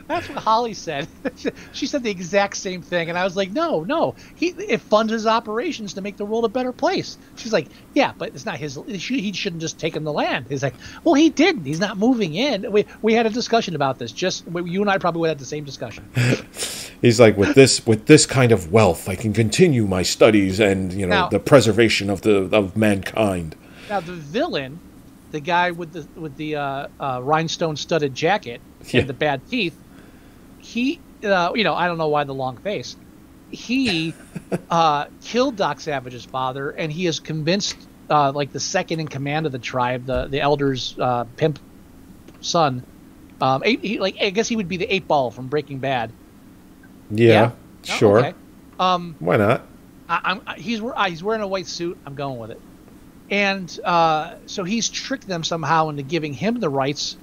That's what Holly said. she said the exact same thing, and I was like, "No, no. He it funds his operations to make the world a better place." She's like, "Yeah, but it's not his. He shouldn't just take taken the land." He's like, "Well, he didn't. He's not moving in." We we had a discussion about this. Just you and I probably would have the same discussion. He's like, with this with this kind of wealth, I can continue my studies and you know Now- the preservation of the of mankind. Now the villain, the guy with the with the uh, uh, rhinestone studded jacket Yeah. and the bad teeth, he, uh, you know, I don't know why the long face. He uh, killed Doc Savage's father, and he is convinced, uh, like the second in command of the tribe, the the elder's uh, pimp son. Um, eight, he, like I guess he would be the eight ball from Breaking Bad. Yeah, Oh, sure. okay. Um, Why not? I, I'm he's he's wearing a white suit. I'm going with it. And uh, so he's tricked them somehow into giving him the rights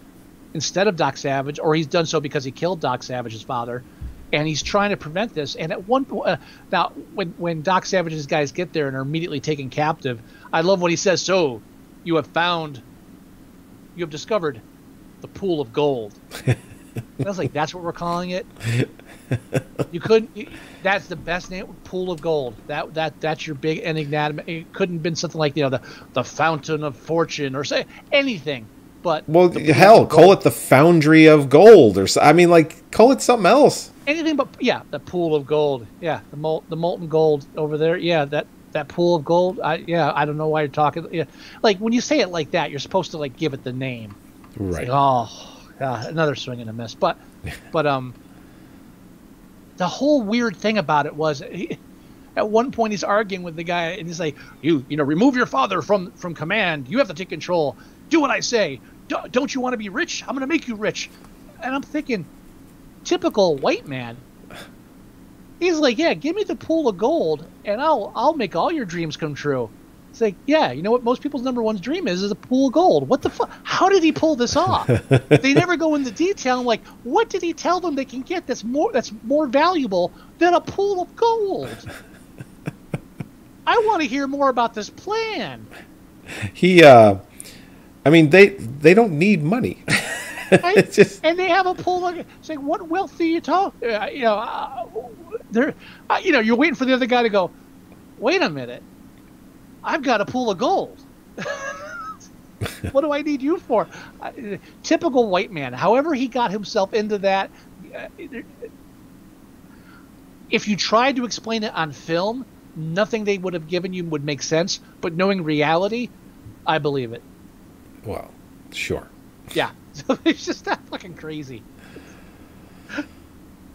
instead of Doc Savage, or he's done so because he killed Doc Savage's father, and he's trying to prevent this. And at one point, uh, now when when Doc Savage's guys get there and are immediately taken captive, I love what he says. So, you have found, you have discovered, the pool of gold. I was like, that's what we're calling it. You couldn't. you- That's the best name. Pool of gold. That that that's your big enigmatic. It couldn't have been something like you know the the fountain of fortune or say anything. But Well, hell, call it the Foundry of Gold, or I mean, like, call it something else. anything but yeah the pool of gold. Yeah, the mol- the molten gold over there. Yeah, that that pool of gold. I yeah I don't know why you're talking. Yeah, like when you say it like that, you're supposed to like give it the name. Right. like, oh, God, another swing and a miss. But, but um, the whole weird thing about it was, he, at one point he's arguing with the guy, and he's like, "You, you know, remove your father from from command. You have to take control. Do what I say. Do, don't you want to be rich? I'm going to make you rich." And I'm thinking, typical white man. He's like, "Yeah, give me the pool of gold, and I'll I'll make all your dreams come true." It's like, yeah, you know what most people's number one dream is is a pool of gold. What the fuck? How did he pull this off? they never go into detail. I'm like, what did he tell them they can get that's more that's more valuable than a pool of gold? I want to hear more about this plan. He, uh, I mean, they they don't need money. It's just- and they have a pool of. It's like, what wealth do you talk? Uh, you know, uh, they're, uh, you know, you're waiting for the other guy to go. Wait a minute, I've got a pool of gold. what do I need you for? Uh, typical white man. However, he got himself into that. Uh, if you tried to explain it on film, nothing they would have given you would make sense. But knowing reality, I believe it. well, sure. Yeah, so it's just that fucking crazy.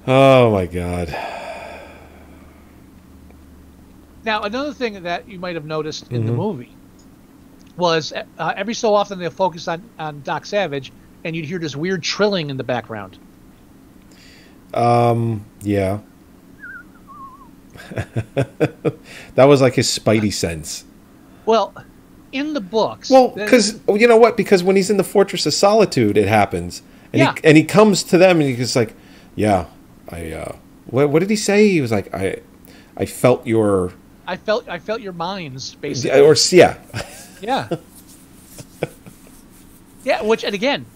Oh my god. Now, another thing that you might have noticed in the Mhm. movie was uh, every so often they'll focus on, on Doc Savage, and you'd hear this weird trilling in the background. Um, yeah. that was like his spidey sense. Well, in the books, Well, because you know what? Because when he's in the Fortress of Solitude, it happens, and Yeah. he and he comes to them, and he's like, "Yeah, I." Uh, what, what did he say? He was like, "I, I felt your, I felt I felt your minds basically. or yeah, Yeah. yeah, which and again,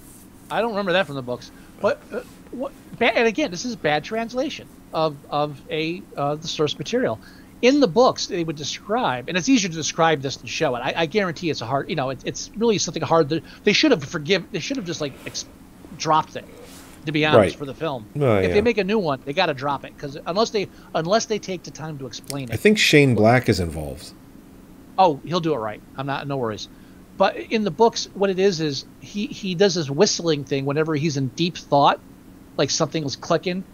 I don't remember that from the books. But uh, what? Bad, and again, this is bad translation of of a uh, the source material. In the books, they would describe, and it's easier to describe this than show it. I, I guarantee it's a hard, you know, it, it's really something hard. That, they should have forgive. They should have just like ex- dropped it. To be honest, Right. for the film, Oh, if yeah. they make a new one, they got to drop it because unless they unless they take the time to explain it, I think Shane Black is involved. Oh, he'll do it right. I'm not no worries. But in the books, what it is is he he does this whistling thing whenever he's in deep thought, like something something's clicking,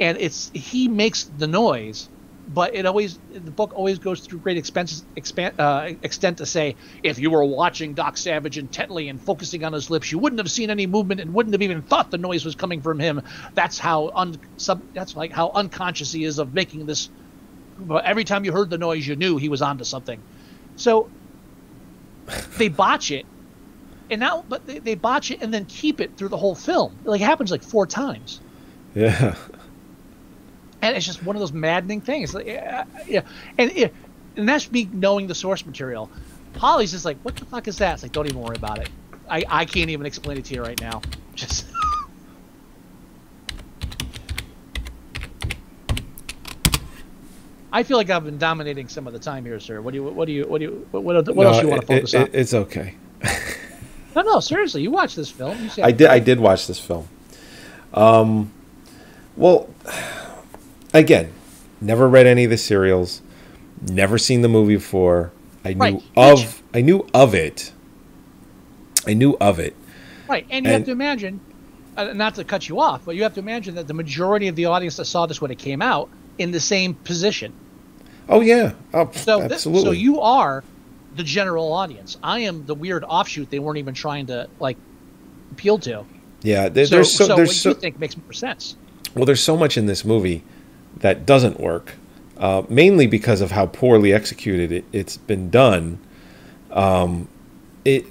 and it's he makes the noise, but it always the book always goes through great expenses uh, extent to say if you were watching Doc Savage intently and focusing on his lips, you wouldn't have seen any movement and wouldn't have even thought the noise was coming from him. That's how un sub, that's like how unconscious he is of making this. Every time you heard the noise, you knew he was onto something. So they botch it, and now but they, they botch it and then keep it through the whole film. Like happens like four times, Yeah, and it's just one of those maddening things. Like, yeah, yeah, and and that's me knowing the source material. Polly's just like, what the fuck is that? It's like, don't even worry about it. I I can't even explain it to you right now. Just. I feel like I've been dominating some of the time here, sir. What do you, what do you, what do you, what, what, what else No, do you want to focus it- on? It's okay. No, no, seriously, you watch this film. I did. I did watch this film. Um, well, again, never read any of the serials, never seen the movie before. I knew Right. of I knew of it. I knew of it. Right, and you have to imagine, uh, not to cut you off, but you have to imagine that the majority of the audience that saw this when it came out in the same position. Oh yeah. Oh, So, absolutely. so you are the general audience. I am the weird offshoot they weren't even trying to like appeal to. yeah, there, So, there's so, so there's what so you think makes more sense. well there's so much in this movie that doesn't work. Uh, mainly because of how poorly executed it, it's been done. Um, it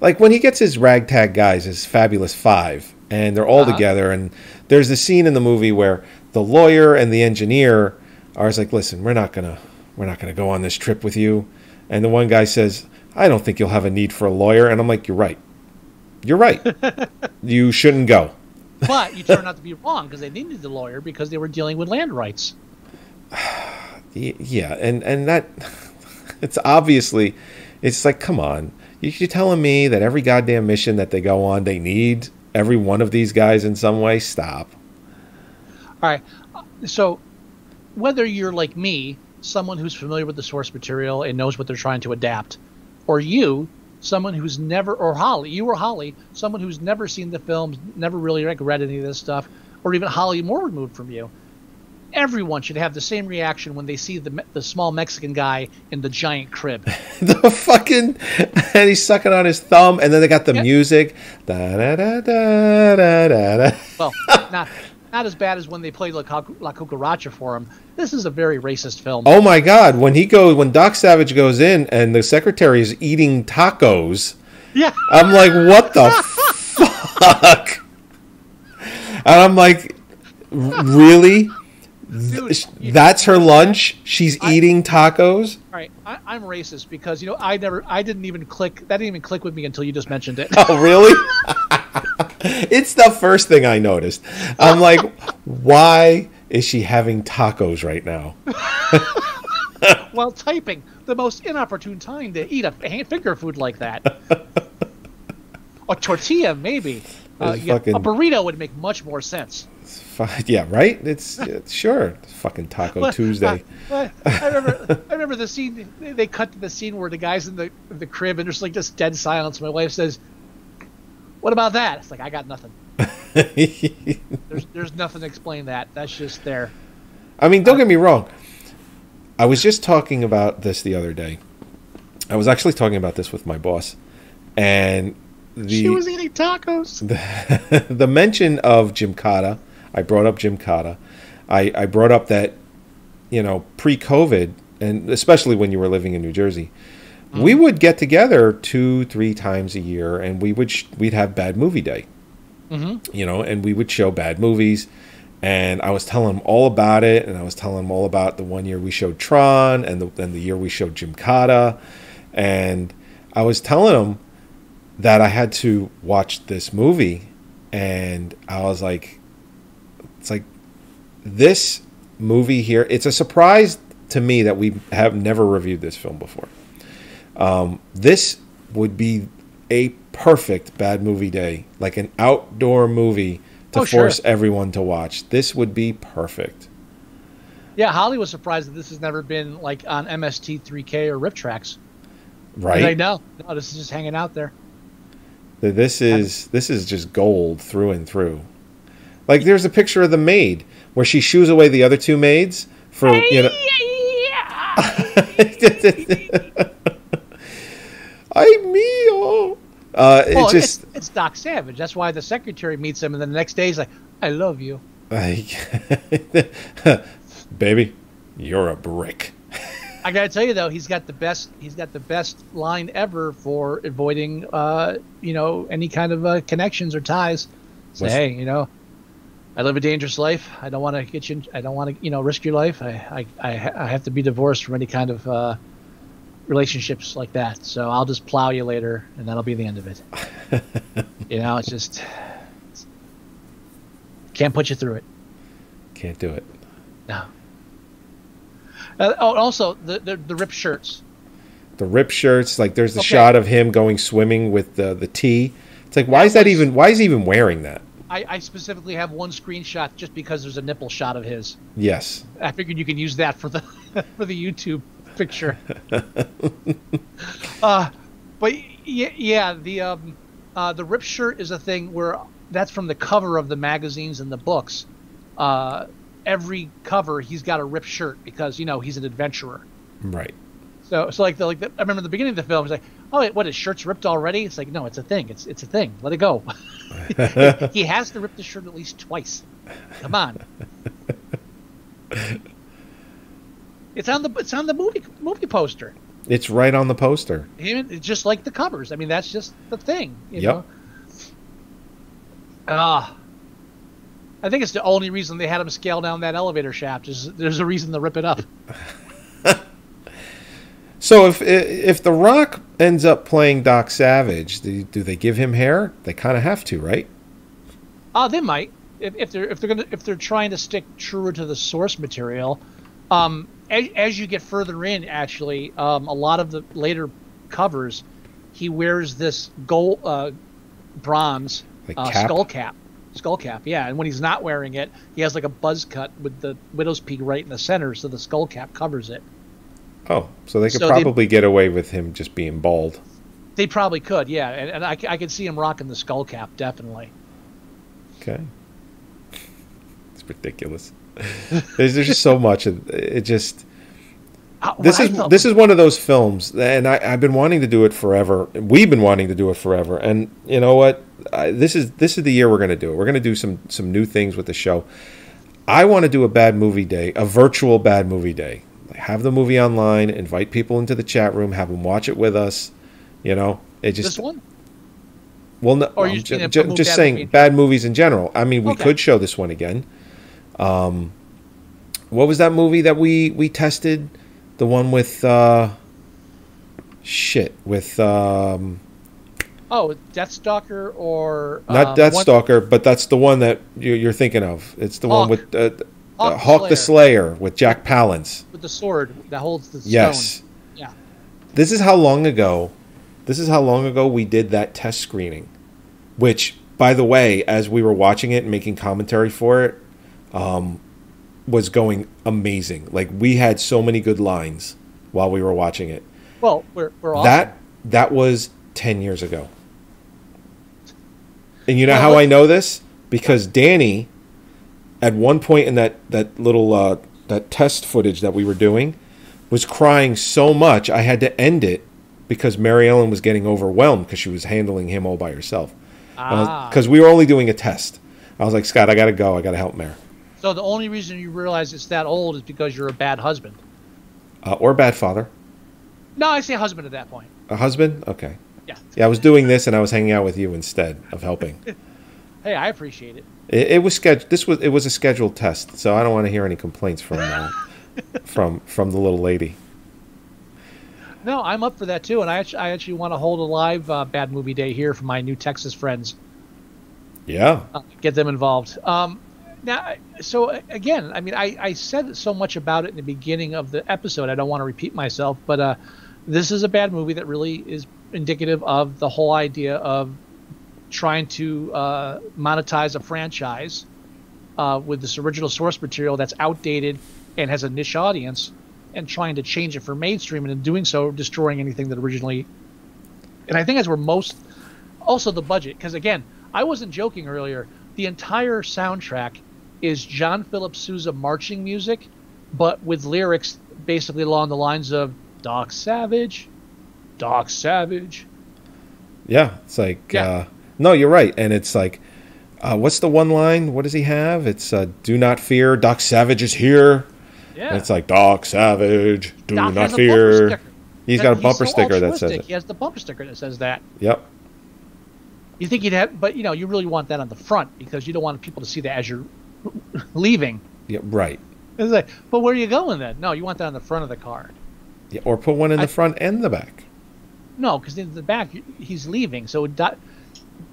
like when he gets his ragtag guys, his fabulous five, and they're all Uh-huh. together, and there's the scene in the movie where the lawyer and the engineer are like, "Listen, we're not gonna, we're not gonna go on this trip with you," and the one guy says, "I don't think you'll have a need for a lawyer," and I'm like, "You're right, you're right, you shouldn't go." But you turn out to be wrong because they needed the lawyer because they were dealing with land rights. Yeah and and that it's obviously it's like come on you- you're telling me that every goddamn mission that they go on they need every one of these guys in some way stop All right. uh, So, whether you're like me, someone who's familiar with the source material and knows what they're trying to adapt, or you, someone who's never, or Holly, you or Holly, someone who's never seen the films, never really like read any of this stuff, or even Holly more removed from you, everyone should have the same reaction when they see the the small Mexican guy in the giant crib. the fucking and he's sucking on his thumb and then they got the music da, da, da, da, da, da. well, not not as bad as when they played La, La Cucaracha for him. This is a very racist film. oh my god when he goes when doc savage goes in and the secretary is eating tacos Yeah. i'm like what the fuck and i'm like really Dude, That's her lunch. She's eating tacos. All right, I, I'm racist because you know I never, I didn't even click. That didn't even click with me until you just mentioned it. Oh, really? it's the first thing I noticed. I'm like, why is she having tacos right now? While typing, the most inopportune time to eat a finger food like that. a tortilla, maybe. Uh, yeah, fucking- A burrito would make much more sense. Yeah, right. It's yeah, sure. It's fucking Taco Tuesday. uh, I remember, I remember the scene. They, they cut to the scene where the guys in the the crib and there's like just dead silence. My wife says, "What about that?" It's like I got nothing. There's there's nothing to explain that. That's just there. I mean, don't get me wrong. I was just talking about this the other day. I was actually talking about this with my boss, and the she was eating tacos. the, the mention of Gymkata, I brought up Gymkata. I, I brought up that, you know, pre COVID, and especially when you were living in New Jersey, we would get together two, three times a year, and we would sh- we'd have bad movie day, Mm-hmm. you know, and we would show bad movies. And I was telling him all about it, and I was telling him all about the one year we showed Tron, and the and the year we showed Gymkata, and I was telling him that I had to watch this movie, and I was like, it's like this movie here. It's a surprise to me that we have never reviewed this film before. Um, this would be a perfect bad movie day, like an outdoor movie to Oh, sure. force everyone to watch. This would be perfect. Yeah, Holly was surprised that this has never been like on MST3K or RiffTrax. Right? Like, no, no, this is just hanging out there. This is this is just gold through and through. Like there's a picture of the maid where she shoos away the other two maids for you know. Uh, it well, just it's, it's Doc Savage. That's why the secretary meets him, and then the next day he's like, "I love you." like, baby, you're a brick. I gotta tell you though, he's got the best. He's got the best line ever for avoiding, uh, you know, any kind of uh, connections or ties. Say, What's- hey, you know, I live a dangerous life. I don't want to get you. in- I don't want to, you know, risk your life. I, I, I, I have to be divorced from any kind of uh, relationships like that. So I'll just plow you later, and that'll be the end of it. you know, it's just it's- can't put you through it. Can't do it. No. Uh, oh, also the, the the ripped shirts. The rip shirts, like there's the Okay. shot of him going swimming with the the tee. It's like why is that even why is he even wearing that? I, I specifically have one screenshot just because there's a nipple shot of his. Yes. I figured you can use that for the for the YouTube. Picture. uh, but yeah, yeah, the um, uh, the rip shirt is a thing where that's from the cover of the magazines and the books. Uh, every cover he's got a rip shirt because you know he's an adventurer. Right. So, so like the like the, I remember the beginning of the film. It's like, oh wait, what? His shirt's ripped already? It's like, no, it's a thing. It's it's a thing. Let it go. he has to rip the shirt at least twice. Come on. It's on the it's on the movie movie poster. It's right on the poster. Even it's just like the covers. I mean, that's just the thing. You Yep. know. Ah. I think it's the only reason they had him scale down that elevator shaft. Is there's a reason to rip it up. So if if The Rock ends up playing Doc Savage, do, do they give him hair? They kind of have to, right? Oh, they might if, if they're if they're gonna if they're trying to stick truer to the source material. Um, as, as you get further in, actually, um, a lot of the later covers, he wears this gold uh, bronze Like uh, cap? skull cap. Skull cap, yeah. And when he's not wearing it, he has like a buzz cut with the widow's peak right in the center, so the skull cap covers it. Oh, so they could So probably get away with him just being bald. They probably could, yeah. And, and I, I could see him rocking the skull cap, definitely. Okay. It's ridiculous. There's, there's just so much. Of, it just Uh, this is this is one of those films, and I, I've been wanting to do it forever. We've been wanting to do it forever, and you know what? I, this is this is the year we're going to do it. We're going to do some some new things with the show. I want to do a bad movie day, a virtual bad movie day. Have the movie online, invite people into the chat room, have them watch it with us. You know, it just this one? well, no, Or I'm you ju- mean a ju- movie- just bad saying movie? bad movies in general. I mean, we Okay. could show this one again. Um, what was that movie that we we tested? The one with uh, shit with um, Oh, Deathstalker or not um, Deathstalker, but that's the one that you- you're thinking of. It's the one with uh, Hawk uh, the Hawk the Slayer with Jack Palance. With the sword that holds the stone. Yes. Yeah. This is how long ago. This is how long ago we did that test screening. Which, by the way, as we were watching it and making commentary for it, um, was going amazing. Like we had so many good lines while we were watching it. Well, we're we're awesome. That that was ten years ago. And you know Well, how I know this? Because Danny, at one point in that that little uh, that test footage that we were doing, was crying so much I had to end it because Mary Ellen was getting overwhelmed because she was handling him all by herself. Ah. Because we were only doing a test. I was like, Scott, I gotta go. I gotta help Mary. So the only reason you realize it's that old is because you're a bad husband. Uh, or bad father. No, I say husband at that point. A husband? Okay. Yeah. Yeah, I was doing this and I was hanging out with you instead of helping. Hey, I appreciate it. It, it was scheduled. This was it was a scheduled test, so I don't want to hear any complaints from uh, from from the little lady. No, I'm up for that too, and I actually, I actually want to hold a live uh, bad movie day here for my new Texas friends. Yeah, uh, get them involved. Um, now, so again, I mean, I, I said so much about it in the beginning of the episode. I don't want to repeat myself, but uh, this is a bad movie that really is indicative of the whole idea of trying to uh, monetize a franchise uh, with this original source material that's outdated and has a niche audience, and trying to change it for mainstream, and in doing so, destroying anything that originally. And I think that's where most, also the budget, because again, I wasn't joking earlier. The entire soundtrack is John Philip Sousa marching music, but with lyrics basically along the lines of Doc Savage, Doc Savage. yeah. It's like Yeah. Uh, no, you're right, and it's like, uh, what's the one line? What does he have? It's uh, "Do not fear, Doc Savage is here." Yeah. And it's like Doc Savage, do Doc not has a bumper fear. He's got a bumper so sticker that says it. He has the bumper sticker that says that. Yep. You think you'd have, but you know, you really want that on the front because you don't want people to see that as you're leaving. Yeah. Right. It's like, but where are you going then? No, you want that on the front of the car. Yeah, or put one in the front and the back. No, because in the back he's leaving. So Doc,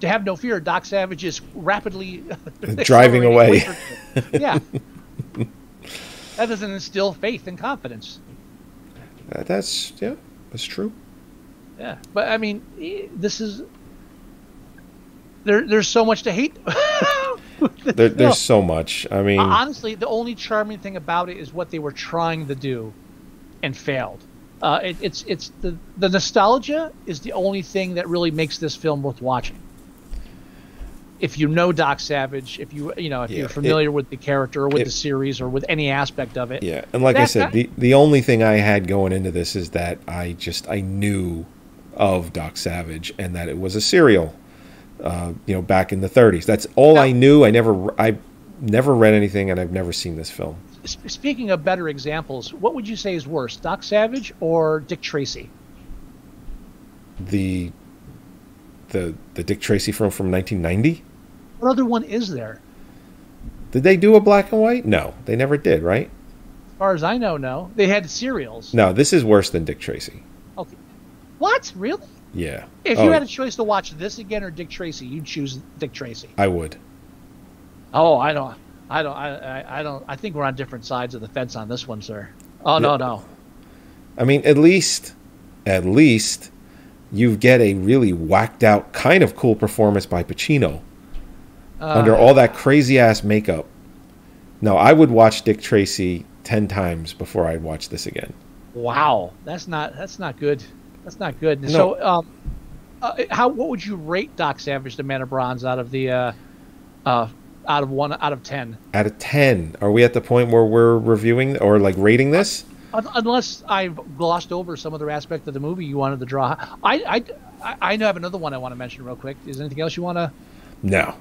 to have no fear, Doc Savage is rapidly Driving away. yeah, that doesn't instill faith and confidence. Uh, that's yeah. That's true. Yeah, but I mean, this is there. There's so much to hate. There, there's so much. I mean, Honestly, the only charming thing about it is what they were trying to do, and failed. Uh, it, it's it's the the nostalgia is the only thing that really makes this film worth watching. If you know Doc Savage, if you you know if Yeah, you're familiar it- with the character or with it- the series or with any aspect of it, Yeah, and like I said, that- the the only thing I had going into this is that I just I knew of Doc Savage and that it was a serial, uh, you know, back in the 30s. That's all I knew. I never I never read anything, and I've never seen this film. Speaking of better examples, what would you say is worse, Doc Savage or Dick Tracy? The the the Dick Tracy film from 1990. What other one is there? Did they do a black and white? No, they never did. Right? As far as I know, no. They had serials. No, this is worse than Dick Tracy. Okay. What? Really? Yeah. If Oh, you had a choice to watch this again or Dick Tracy, you'd choose Dick Tracy. I would. Oh, I don't. I don't. I, I, I don't. I think we're on different sides of the fence on this one, sir. Oh no, Yeah. no. I mean, at least, at least, you get a really whacked out, kind of cool performance by Pacino under Uh, all that crazy ass makeup. No, I would watch Dick Tracy ten times before I'd watch this again. Wow, that's not. That's not good. That's not good. No. So, um, uh, how? What would you rate Doc Savage, the Man of Bronze, out of the, uh, uh, out of one out of ten? Out of ten, are we at the point where we're reviewing or like rating this? Un- Unless I've glossed over some other aspect of the movie you wanted to draw. I, I, I, I know I have another one I want to mention real quick. Is there anything else you want to? No.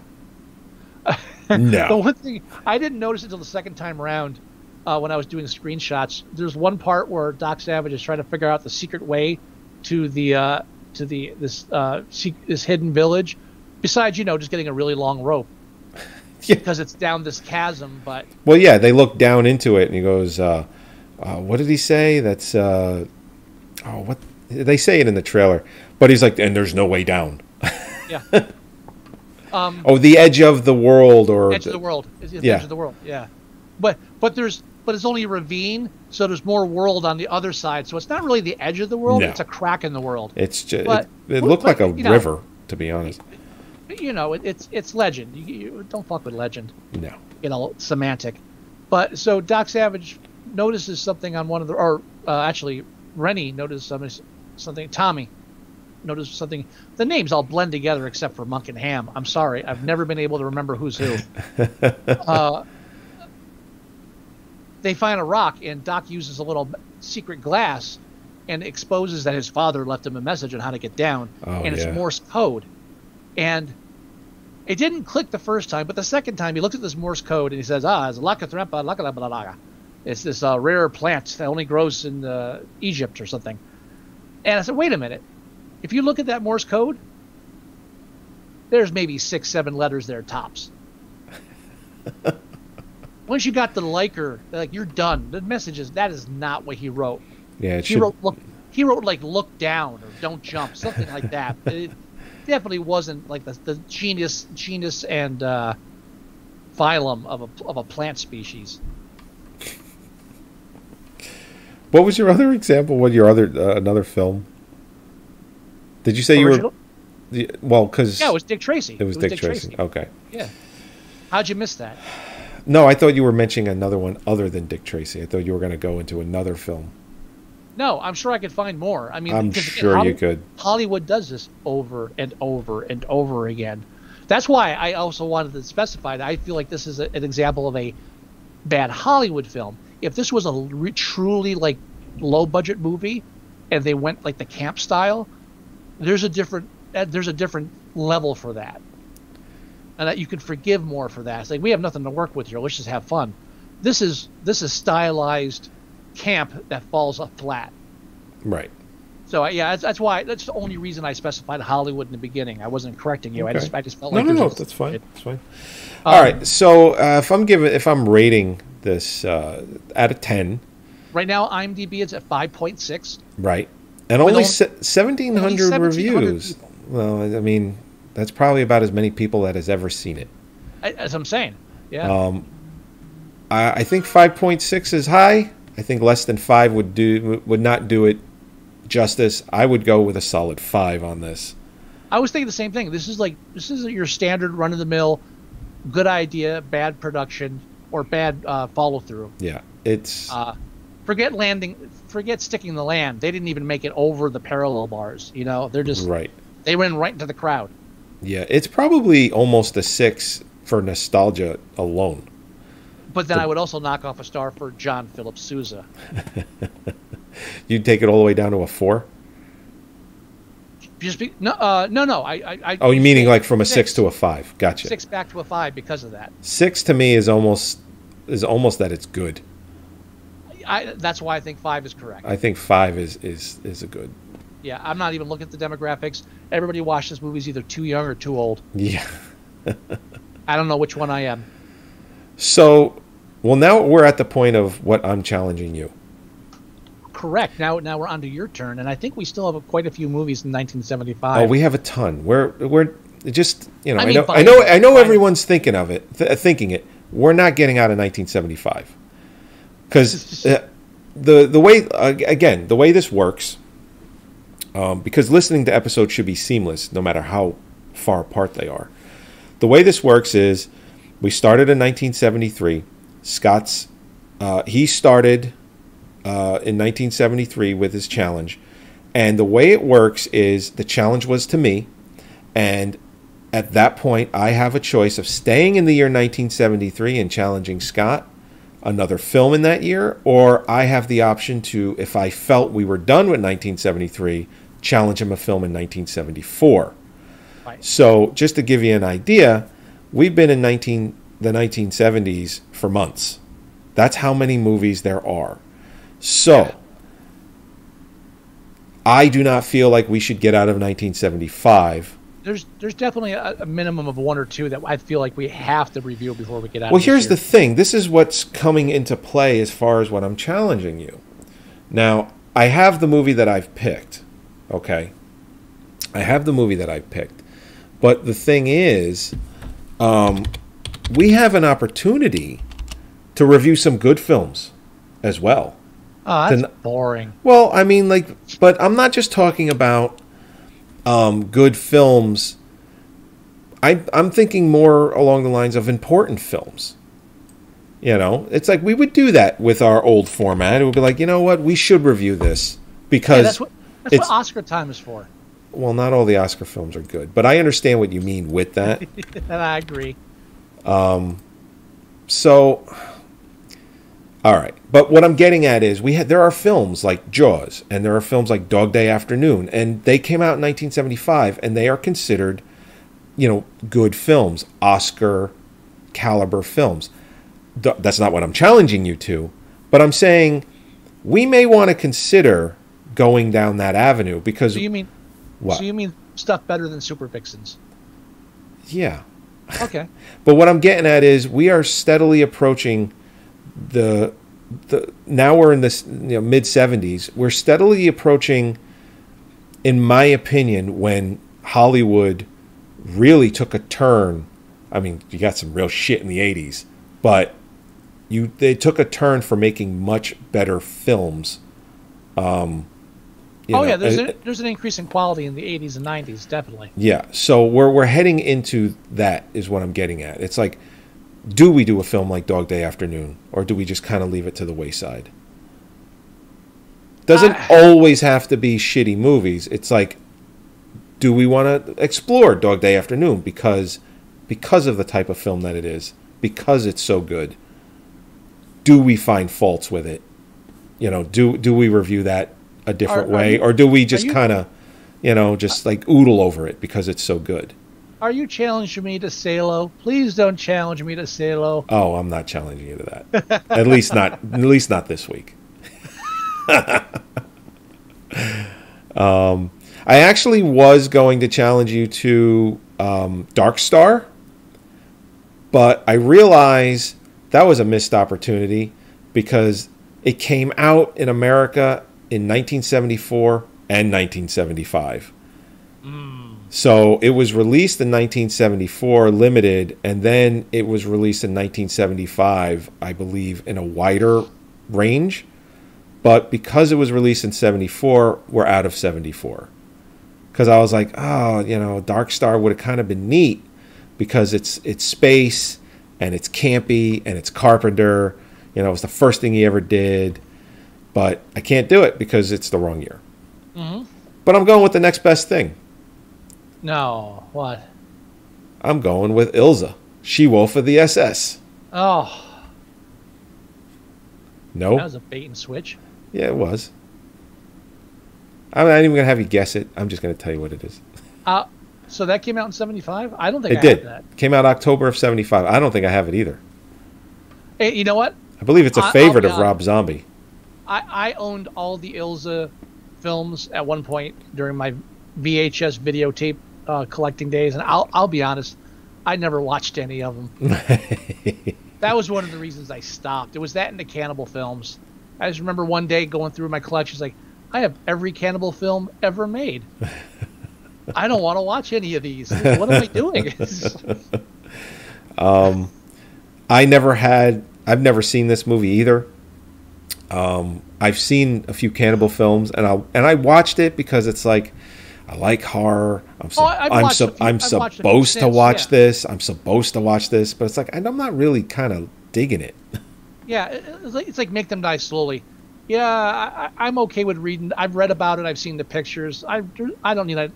no. The one thing I didn't notice until the second time around, uh, when I was doing the screenshots, there's one part where Doc Savage is trying to figure out the secret way to the uh, to the this uh, this hidden village. Besides, you know, just getting a really long rope Yeah. because it's down this chasm. But Well, yeah, they look down into it and he goes, uh, uh, "What did he say? That's uh, oh, what they say it in the trailer." But he's like, "And there's no way down." yeah, um, Oh, the edge of the world, or edge of the world. Yeah. edge of the world. Yeah, but but there's but it's only a ravine, so there's more world on the other side. So it's not really the edge of the world; No. it's a crack in the world. It's just But- it, it but- looked like a but, you know- river, to be honest. you know, it, it's it's legend. You, you don't fuck with legend. No, You know, semantic. But so Doc Savage notices something on one of the, or uh, actually Renny notices something. Something. Tommy notices something. The names all blend together except for Monk and Ham. I'm sorry, I've never been able to remember who's who. uh, they find a rock, and Doc uses a little secret glass and exposes that his father left him a message on how to get down, Oh, and yeah. it's Morse code. And it didn't click the first time, but the second time he looks at this Morse code and he says, "Ah, it's lakathrempa lakalabalaga." It's this uh, rare plant that only grows in uh, Egypt or something. And I said, "Wait a minute! If you look at that Morse code, there's maybe six, seven letters there tops. Once you got the liker, like you're done. The message is that is not what he wrote. yeah, it He should. wrote look. He wrote like look down or don't jump, something like that. It definitely wasn't like the, the genus, genus and uh, phylum of a of a plant species. What was your other example? What your other uh, another film? Did you say Original? you were? the- Well, because Yeah, it was Dick Tracy. it was Dick, Tracy. Okay. Yeah. How'd you miss that? No, I thought you were mentioning another one other than Dick Tracy. I thought you were going to go into another film. No, I'm sure I could find more. I mean, I'm because, again, sure you could. Hollywood does this over and over and over again. That's why I also wanted to specify that I feel like this is a, an example of a bad Hollywood film. If this was a re- truly like low budget movie, and they went like the camp style, there's a different uh, there's a different level for that, and that you can forgive more for that. It's like we have nothing to work with here. Let's just have fun. This is this is stylized camp that falls flat. Right. So yeah, that's, that's why that's the only reason I specified Hollywood in the beginning. I wasn't correcting you. I Okay. just I just felt No, like no, no. That's fine. That's fine. Um, All right. So uh, if I'm giving, if I'm rating this uh, out of ten, Right now, IMDb is at five point six. right, and only only- se- seventeen hundred 1,700 reviews. people. Well, I mean, that's probably about as many people that has ever seen it. As I'm saying, yeah. Um, I, I think five point six is high. I think less than five would do would not do it justice. I would go with a solid five on this. I was thinking the same thing. This is like this is your standard run of the mill, good idea, bad production, or bad uh, follow through. Yeah, it's Uh, forget landing, forget sticking the land. They didn't even make it over the parallel bars. You know, they're just Right. they went right into the crowd. Yeah, it's probably almost a six for nostalgia alone. But then I would also knock off a star for John Philip Sousa. You'd take it all the way down to a four. Just be, no, uh, no, no. I, I, I Oh, you meaning like from a six to a five? Gotcha. six back to a five because of that. Six to me is almost is almost that it's good. I, that's why I think five is correct. I think five is is is a good. Yeah, I'm not even looking at the demographics. Everybody watched this movie is either too young or too old. Yeah. I don't know which one I am. So, well, now we're at the point of what I'm challenging you. Correct. Now, now we're on to your turn, and I think we still have quite a few movies in 1975. Oh, we have a ton. We're we're just you know I I, know I know I know everyone's thinking of it, th- thinking it. We're not getting out of 1975 because uh, the the way uh, again the way this works. Um, because listening to episodes should be seamless, no matter how far apart they are. The way this works is, we started in 1973. Scott's uh, he started uh, in 1973 with his challenge. And the way it works is the challenge was to me. And at that point, I have a choice of staying in the year 1973 and challenging Scott, another film in that year, or I have the option to, if I felt we were done with 1973, challenge him a film in 1974. Right. So, just to give you an idea, we've been in 19, the 1970s for months. That's how many movies there are. So, I do not feel like we should get out of 1975. There's there's definitely a, a minimum of one or two that I feel like we have to review before we get out. Well, here's the thing. This is what's coming into play as far as what I'm challenging you. Now, I have the movie that I've picked. Okay. I have the movie that I've picked. But the thing is, um, we have an opportunity to review some good films as well. Oh, that's boring. Well, I mean, like, but I'm not just talking about um, good films. I, I'm thinking more along the lines of important films. You know, it's like we would do that with our old format. It would be like, you know what, we should review this because Yeah, that's what that's it's what Oscar time is for. well, not all the Oscar films are good, but I understand what you mean with that. and I agree. Um, So, all right. But what I'm getting at is we had there are films like Jaws and there are films like Dog Day Afternoon and they came out in 1975 and they are considered, you know, good films, Oscar caliber films. That's not what I'm challenging you to, but I'm saying we may want to consider going down that avenue because So you mean what? so you mean stuff better than Super Vixens? yeah. Okay. But what I'm getting at is we are steadily approaching the the now we're in this you know, mid 70s. We're steadily approaching in my opinion when Hollywood really took a turn. I mean, you got some real shit in the 80s, but you they took a turn for making much better films. Um oh know, yeah, there's and- a, there's an increase in quality in the 80s and 90s, definitely. yeah. So we're we're heading into that is what I'm getting at. It's like, do we do a film like Dog Day Afternoon, or do we just kind of leave it to the wayside? Doesn't I- always have to be shitty movies. It's like, do we want to explore Dog Day Afternoon because because of the type of film that it is, because it's so good? Do we find faults with it? You know, do do we review that a different Are- are way, you- or do we just kind of, you know, just like oodle over it because it's so good? Are you challenging me to Salo? Please don't challenge me to Salo. Oh, I'm not challenging you to that. at least not at least not this week. um, I actually was going to challenge you to um, Dark Star, but I realized that was a missed opportunity because it came out in America in 1974 and 1975. Hmm. So it was released in 1974, limited, and then it was released in 1975, I believe, in a wider range. But because it was released in 74, we're out of 74. Because I was like, oh, you know, Dark Star would have kind of been neat because it's it's space and it's campy and it's Carpenter. You know, it was the first thing he ever did. But I can't do it because it's the wrong year. hmm But I'm going with the next best thing. No, what? I'm going with Ilsa, She Wolf of the SS. Oh, No, that was a bait and switch. yeah, it was. I'm not even gonna have you guess it. I'm just gonna tell you what it is. Uh, so that came out in '75. I don't think It I did. that. Came out October of '75. I don't think I have it either. Hey, you know what? I believe it's a I- I'll favorite of Rob. Zombie. I, I owned all the Ilsa films at one point during my VHS videotape uh, collecting days, and I'll I'll be honest, I never watched any of them. that was one of the reasons I stopped. It was that and the cannibal films. I just remember one day going through my collections, like I have every cannibal film ever made. I don't want to watch any of these. What am I doing? Um, I never had. I've never seen this movie either. Um, I've seen a few cannibal films, and I and I watched it because it's like I like horror. I'm so, Oh, I'm so, few- I'm I've watched a few supposed to since, watch yeah. this. I'm supposed to watch this, but it's like I'm not really kind of digging it. Yeah, it's like, it's like make them die slowly. Yeah, I, I'm okay with reading. I've read about it. I've seen the pictures. I, I don't need. I-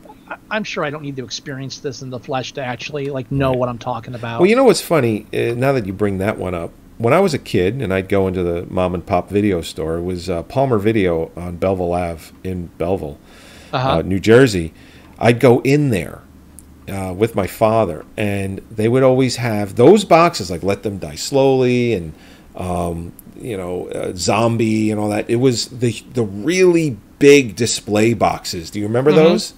I'm sure I don't need to experience this in the flesh to actually like know what I'm talking about. Well, you know what's funny? Uh, now that you bring that one up, when I was a kid and I'd go into the mom and pop video store, it was uh, Palmer Video on Belleville Ave in Belleville, Uh-huh. uh, New Jersey. I'd go in there uh, with my father, and they would always have those boxes like "Let Them Die Slowly" and um, you know uh, "Zombie" and all that. It was the the really big display boxes. Do you remember Mhm. those?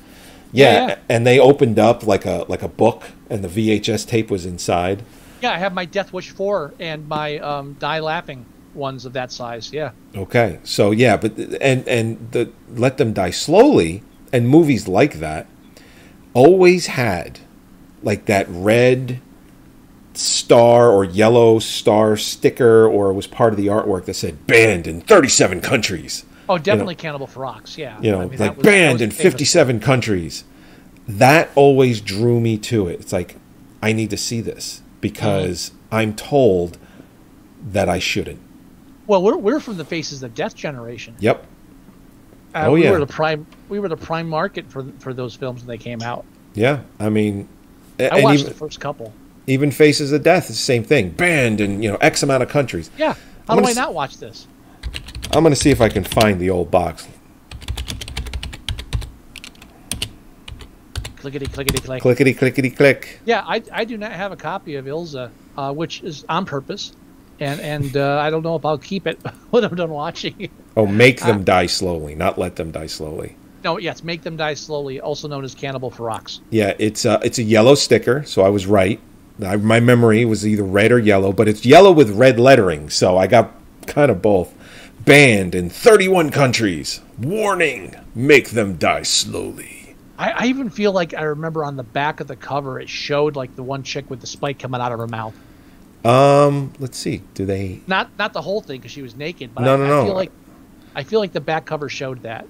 Yeah, Yeah, yeah. and they opened up like a like a book, and the VHS tape was inside. Yeah, I have my Death Wish four and my um, Die Laughing ones of that size. Yeah. Okay, so yeah, but and and the Let Them Die Slowly and movies like that always had like that red star or yellow star sticker or was part of the artwork that said banned in 37 countries. Oh, definitely Cannibal Ferox. Yeah. You know, I mean, like was- banned in famous. 57 countries. That always drew me to it. It's like I need to see this because. I'm told that I shouldn't. Well, we're we're from the Faces of Death generation. Yep. Uh, Oh, we yeah. were the prime. We were the prime market for for those films when they came out. Yeah, I mean, I watched even, the first couple. even Faces of Death is the same thing. Banned in you know X amount of countries. Yeah. How I'm do I not watch this? I'm gonna see if I can find the old box. Clickety clickety click. Clickety clickety click. Yeah, I, I do not have a copy of Ilsa, uh, which is on purpose, and and uh, I don't know if I'll keep it when I'm done watching. Oh, make Uh, them die slowly, not let them die slowly. no, yes, make them die slowly, also known as Cannibal Ferox. Yeah, it's a it's a yellow sticker, so I was right. I, my memory was either red or yellow, but it's yellow with red lettering, so I got kind of both. Banned in 31 countries. Warning: Make them die slowly. I, I even feel like I remember on the back of the cover it showed like the one chick with the spike coming out of her mouth. Um, let's see. Do they? Not not the whole thing because she was naked, but No, I, no, I no. feel like I feel like the back cover showed that.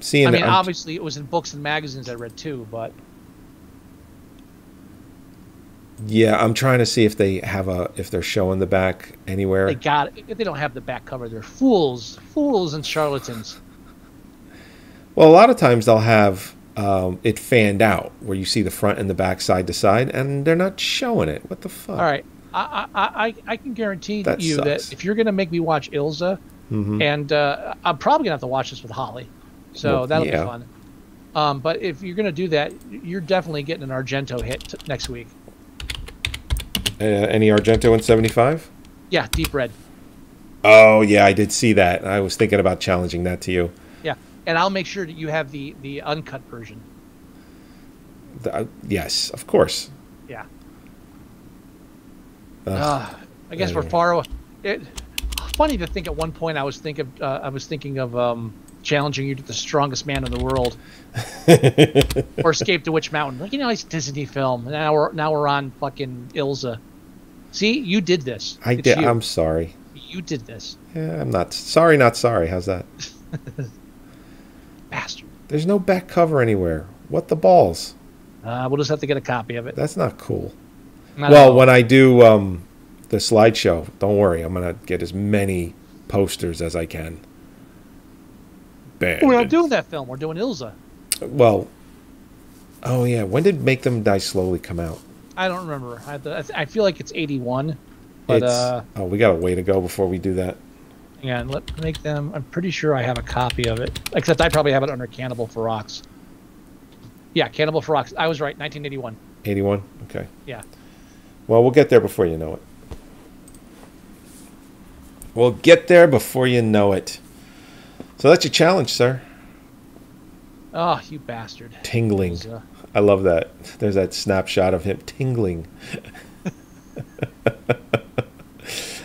Seeing I mean, I'm- obviously it was in books and magazines I read too, but Yeah, I'm trying to see if they have a if they're showing the back anywhere. they got it. If they don't have the back cover, they're fools, fools and charlatans. Well, a lot of times they'll have um, it fanned out where you see the front and the back side to side, and they're not showing it. What the fuck? All right, I I, I, I can guarantee That you sucks. that if you're gonna make me watch Ilsa, Mhm. and uh, I'm probably gonna have to watch this with Holly, so Well, that'll yeah. be fun. Um, but if you're gonna do that, you're definitely getting an Argento hit t- next week. Uh, any Argento in '75? Yeah, Deep Red. Oh yeah, I did see that. I was thinking about challenging that to you. And I'll make sure that you have the the uncut version. The- uh, yes, of course. Yeah. Uh, I guess we're far away. It, funny to think at one point I was thinking uh, I was thinking of um, challenging you to the strongest man in the world, or Escape to Witch Mountain. Like you know, it's a Disney film. Now we're now we're on fucking Ilsa. See, you did this. I It's did. You. I'm sorry. You did this, Yeah, I'm not sorry. Not sorry. How's that? bastard. There's no back cover anywhere. What the balls? Uh, we'll just have to get a copy of it. That's not cool. Not well, when I do um, the slideshow, don't worry. I'm gonna get as many posters as I can. Bad. We're not doing that film. We're doing Ilsa. Well, oh yeah. When did Make Them Die Slowly come out? I don't remember. I, to- I I feel like it's 81. But, it's, uh, oh, we got a way to go before we do that. Yeah, and let make them. I'm pretty sure I have a copy of it. Except I probably have it under Cannibal Ferox. Yeah, Cannibal Ferox. I was right. 1981. 81? Okay. Yeah. Well, we'll get there before you know it. We'll get there before you know it. So that's your challenge, sir. Oh, you bastard. Tingling. Ilsa. Uh, I love that. There's that snapshot of him tingling.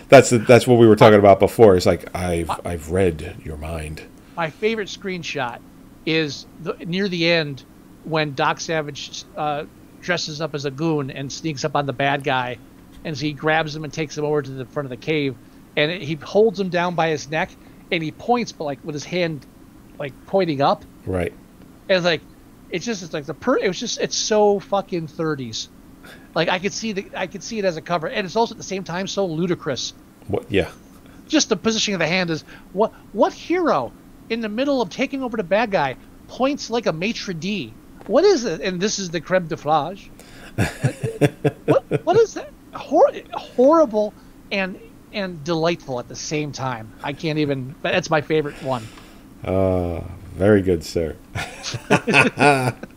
that's the, that's what we were talking about before. It's like I've I've read your mind. My favorite screenshot is the, near the end when Doc Savage uh, dresses up as a goon and sneaks up on the bad guy, and so he grabs him and takes him over to the front of the cave, and it, he holds him down by his neck, and he points, but like with his hand, like pointing up, Right. and it's like, it's just it's like the per. It was just it's so fucking 30s. Like I could see the I could see it as a cover, and it's also at the same time so ludicrous. What? Yeah. Just the positioning of the hand is what what hero in the middle of taking over the bad guy points like a maitre d. What is it? And this is the creme de fromage. what what is that? Hor- horrible and and delightful at the same time. I can't even. But that's my favorite one. Uh, very good, sir.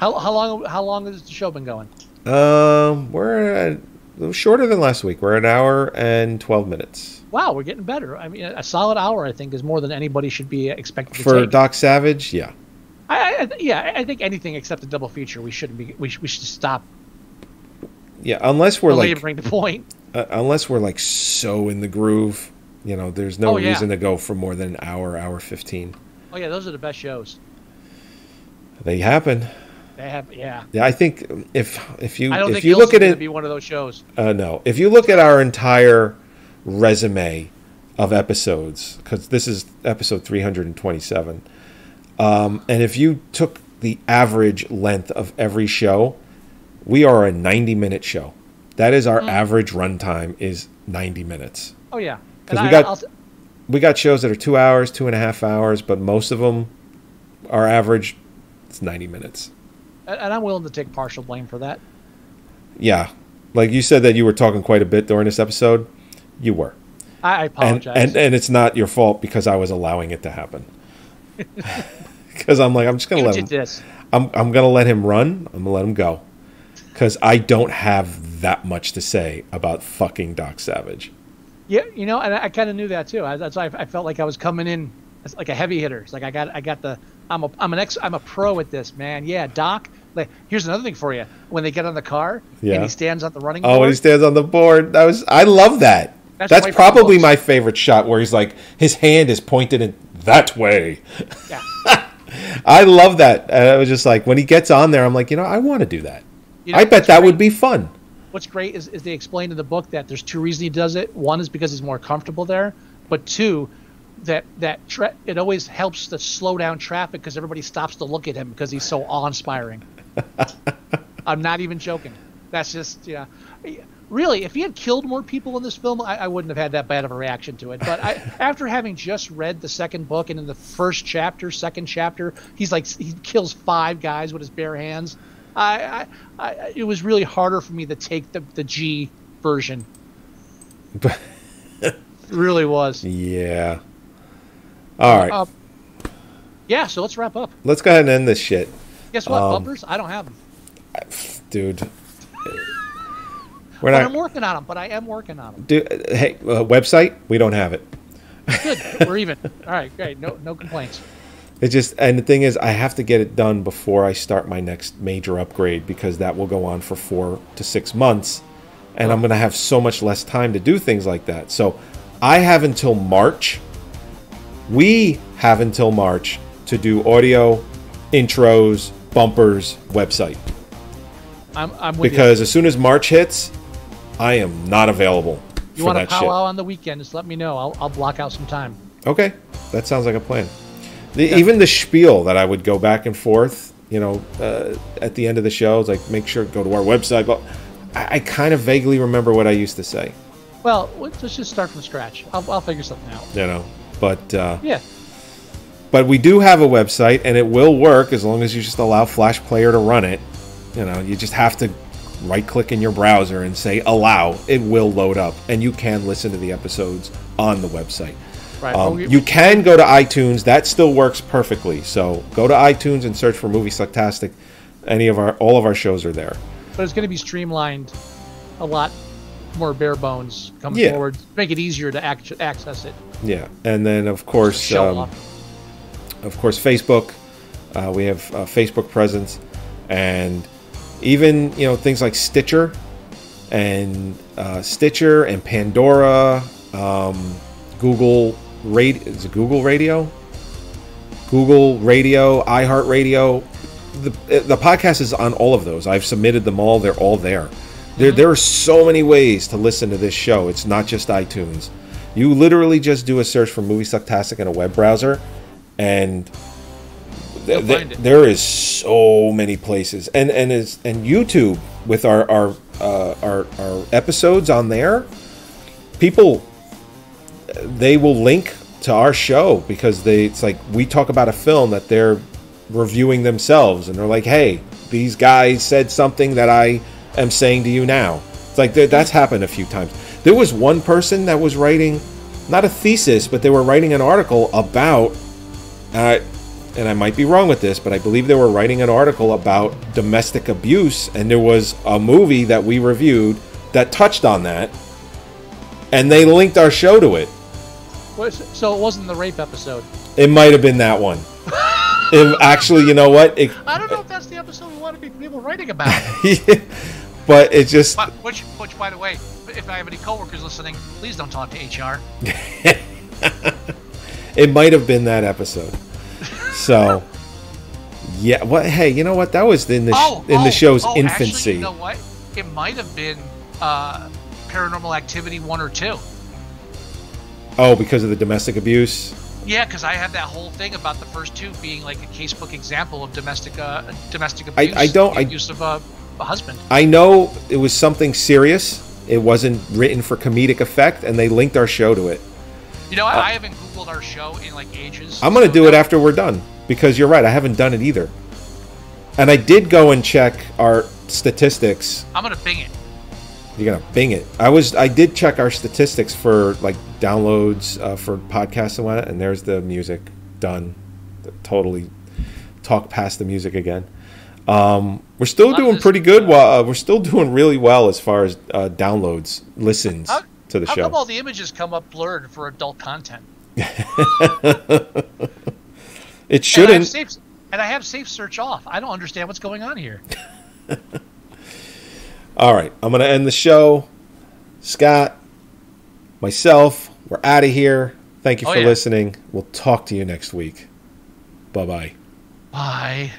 How, how long how long has the show been going? Um, we're at, it was shorter than last week. We're an hour and twelve minutes Wow, we're getting better. I mean, a solid hour I think is more than anybody should be expected to for take. Doc Savage. Yeah. I, I, yeah, I think anything except a double feature, we shouldn't be. We, sh- we should stop Yeah. Unless we're like belaboring the point. uh, unless we're like so in the groove, you know, there's no Oh, yeah. reason to go for more than an hour, hour fifteen. Oh yeah, those are the best shows. They happen. They have, yeah. Yeah, I think if if you if you look at it, be one of those shows. uh, no, if you look at our entire resume of episodes, because this is episode three hundred and twenty-seven, um, and if you took the average length of every show, we are a ninety-minute show. That is Mm. our average runtime is ninety minutes. Oh yeah, because we got- I'll- we got shows that are two hours, two and a half hours, but most of them, our average, it's 90 minutes. And I'm willing to take partial blame for that. Yeah. Like you said that you were talking quite a bit during this episode. You were. I, I And, apologize. and, and it's not your fault because I was allowing it to happen. Because I'm like, I'm just You let him, this. I'm, I'm to let him run. I'm to let him go. Because I don't have that much to say about fucking Doc Savage. Yeah, you know, and I, I kind of knew that too. I, that's why I, I felt like I was coming in like a heavy hitter. It's like I got, I got the, I'm a, I'm an ex, I'm a pro at this, man. Yeah, Doc. Like, here's another thing for you. When they get on the car Yeah. and he stands on the running Oh, board. when he stands on the board, that was I love that. That's That's, probably my favorite shot where he's like his hand is pointed in that way. Yeah. I love that. And I was just like when he gets on there, I'm like, you know, I want to do that. You know, I bet that great- would be fun. What's great is, is they explain in the book that there's two reasons he does it. One is because he's more comfortable there, but two, that that tra- it always helps to slow down traffic because everybody stops to look at him because he's so awe-inspiring. I'm not even joking. That's just yeah. Really, if he had killed more people in this film, I, I wouldn't have had that bad of a reaction to it. But I, after having just read the second book and in the first chapter, second chapter, he's like he kills five guys with his bare hands. I, I, I it was really harder for me to take the the G version. It really was. Yeah. All right. Uh, yeah, so let's wrap up. Let's go ahead and end this shit, Guess what, um, bumpers? I don't have them. dude. We're not. I'm working on them. But I am working on them. Do, hey, uh, website? We don't have it. Good. We're even. All right, great. No, no complaints. It just and the thing is, I have to get it done before I start my next major upgrade because that will go on for four to six months, and I'm going to have so much less time to do things like that. So, I have until March. We have until March to do audio, intros, bumpers, website. I'm, I'm with Because as soon as March hits, I am not available you. You for want to powwow on the weekend? Just let me know. I'll, I'll block out some time. Okay, that sounds like a plan. The, Even the spiel that I would go back and forth, you know, uh, at the end of the show, it's like make sure go to our website. But I, I kind of vaguely remember what I used to say. Well, let's let's just start from scratch. I'll, I'll figure something out. You know, but uh, Yeah. But we do have a website, and it will work as long as you just allow Flash Player to run it. You know, you just have to right click in your browser and say allow. It will load up, and you can listen to the episodes on the website. Right. Um, we- you can go to iTunes. That still works perfectly. So go to iTunes and search for Movie Sucktastic. Any of our all of our shows are there. but it's going to be streamlined a lot more bare bones coming Yeah. forward. Make it easier to act- access it. Yeah, and then of course, um. Of course, Facebook. Uh, we have a Facebook presence, and even you know things like Stitcher, and uh, Stitcher and Pandora, um, Google Radio. Is it Google Radio? Google Radio, iHeartRadio. The the podcast is on all of those. I've submitted them all. They're all there. There there are so many ways to listen to this show. It's not just iTunes. You literally just do a search for Movie Sucktastic in a web browser, and th- th- there is so many places. And and is and YouTube with our our uh, our our episodes on there. People they will link to our show because they it's like we talk about a film that they're reviewing themselves and they're like hey these guys said something that i am saying to you now it's like that- that's happened a few times there was one person that was writing not a thesis but they were writing an article about uh, and i might be wrong with this but i believe they were writing an article about domestic abuse and there was a movie that we reviewed that touched on that and they linked our show to it What is it? So it wasn't the rape episode. it might have been that one. It- actually, you know what? It, I don't know if that's the episode we want to be people writing about. but it just But- which, which, by the way, if I have any coworkers listening, please don't talk to HR. it might have been that episode. So, yeah. What? Hey, you know what? That was in the Oh, in the oh, show's oh, infancy. Actually, you know what? It might have been uh, Paranormal Activity one or two. Oh, because of the domestic abuse. Yeah, because I had that whole thing about the first two being like a casebook example of domestic uh, domestic I- abuse. I don't- the I- abuse of a, a husband. I know it was something serious. It wasn't written for comedic effect, and they linked our show to it. You know, I, I haven't googled our show in like ages. I'm gonna so do it after we're done because you're right. I haven't done it either. And I did go and check our statistics I'm gonna bing it. You're gonna Bing it. I was. I did check our statistics for like downloads uh, for podcasts and whatnot, and there's the music done. Totally talk past the music again. Um, we're still doing pretty good. While uh, we're still doing really well as far as uh, downloads, listens How, to the how show. come all the images come up blurred for adult content? it And I shouldn't. safe, and I have safe search off. I don't understand what's going on here. All right, I'm gonna end the show. Scott, myself, we're out of here. Thank you Oh, for yeah. listening. We'll talk to you next week. Bye bye. Bye.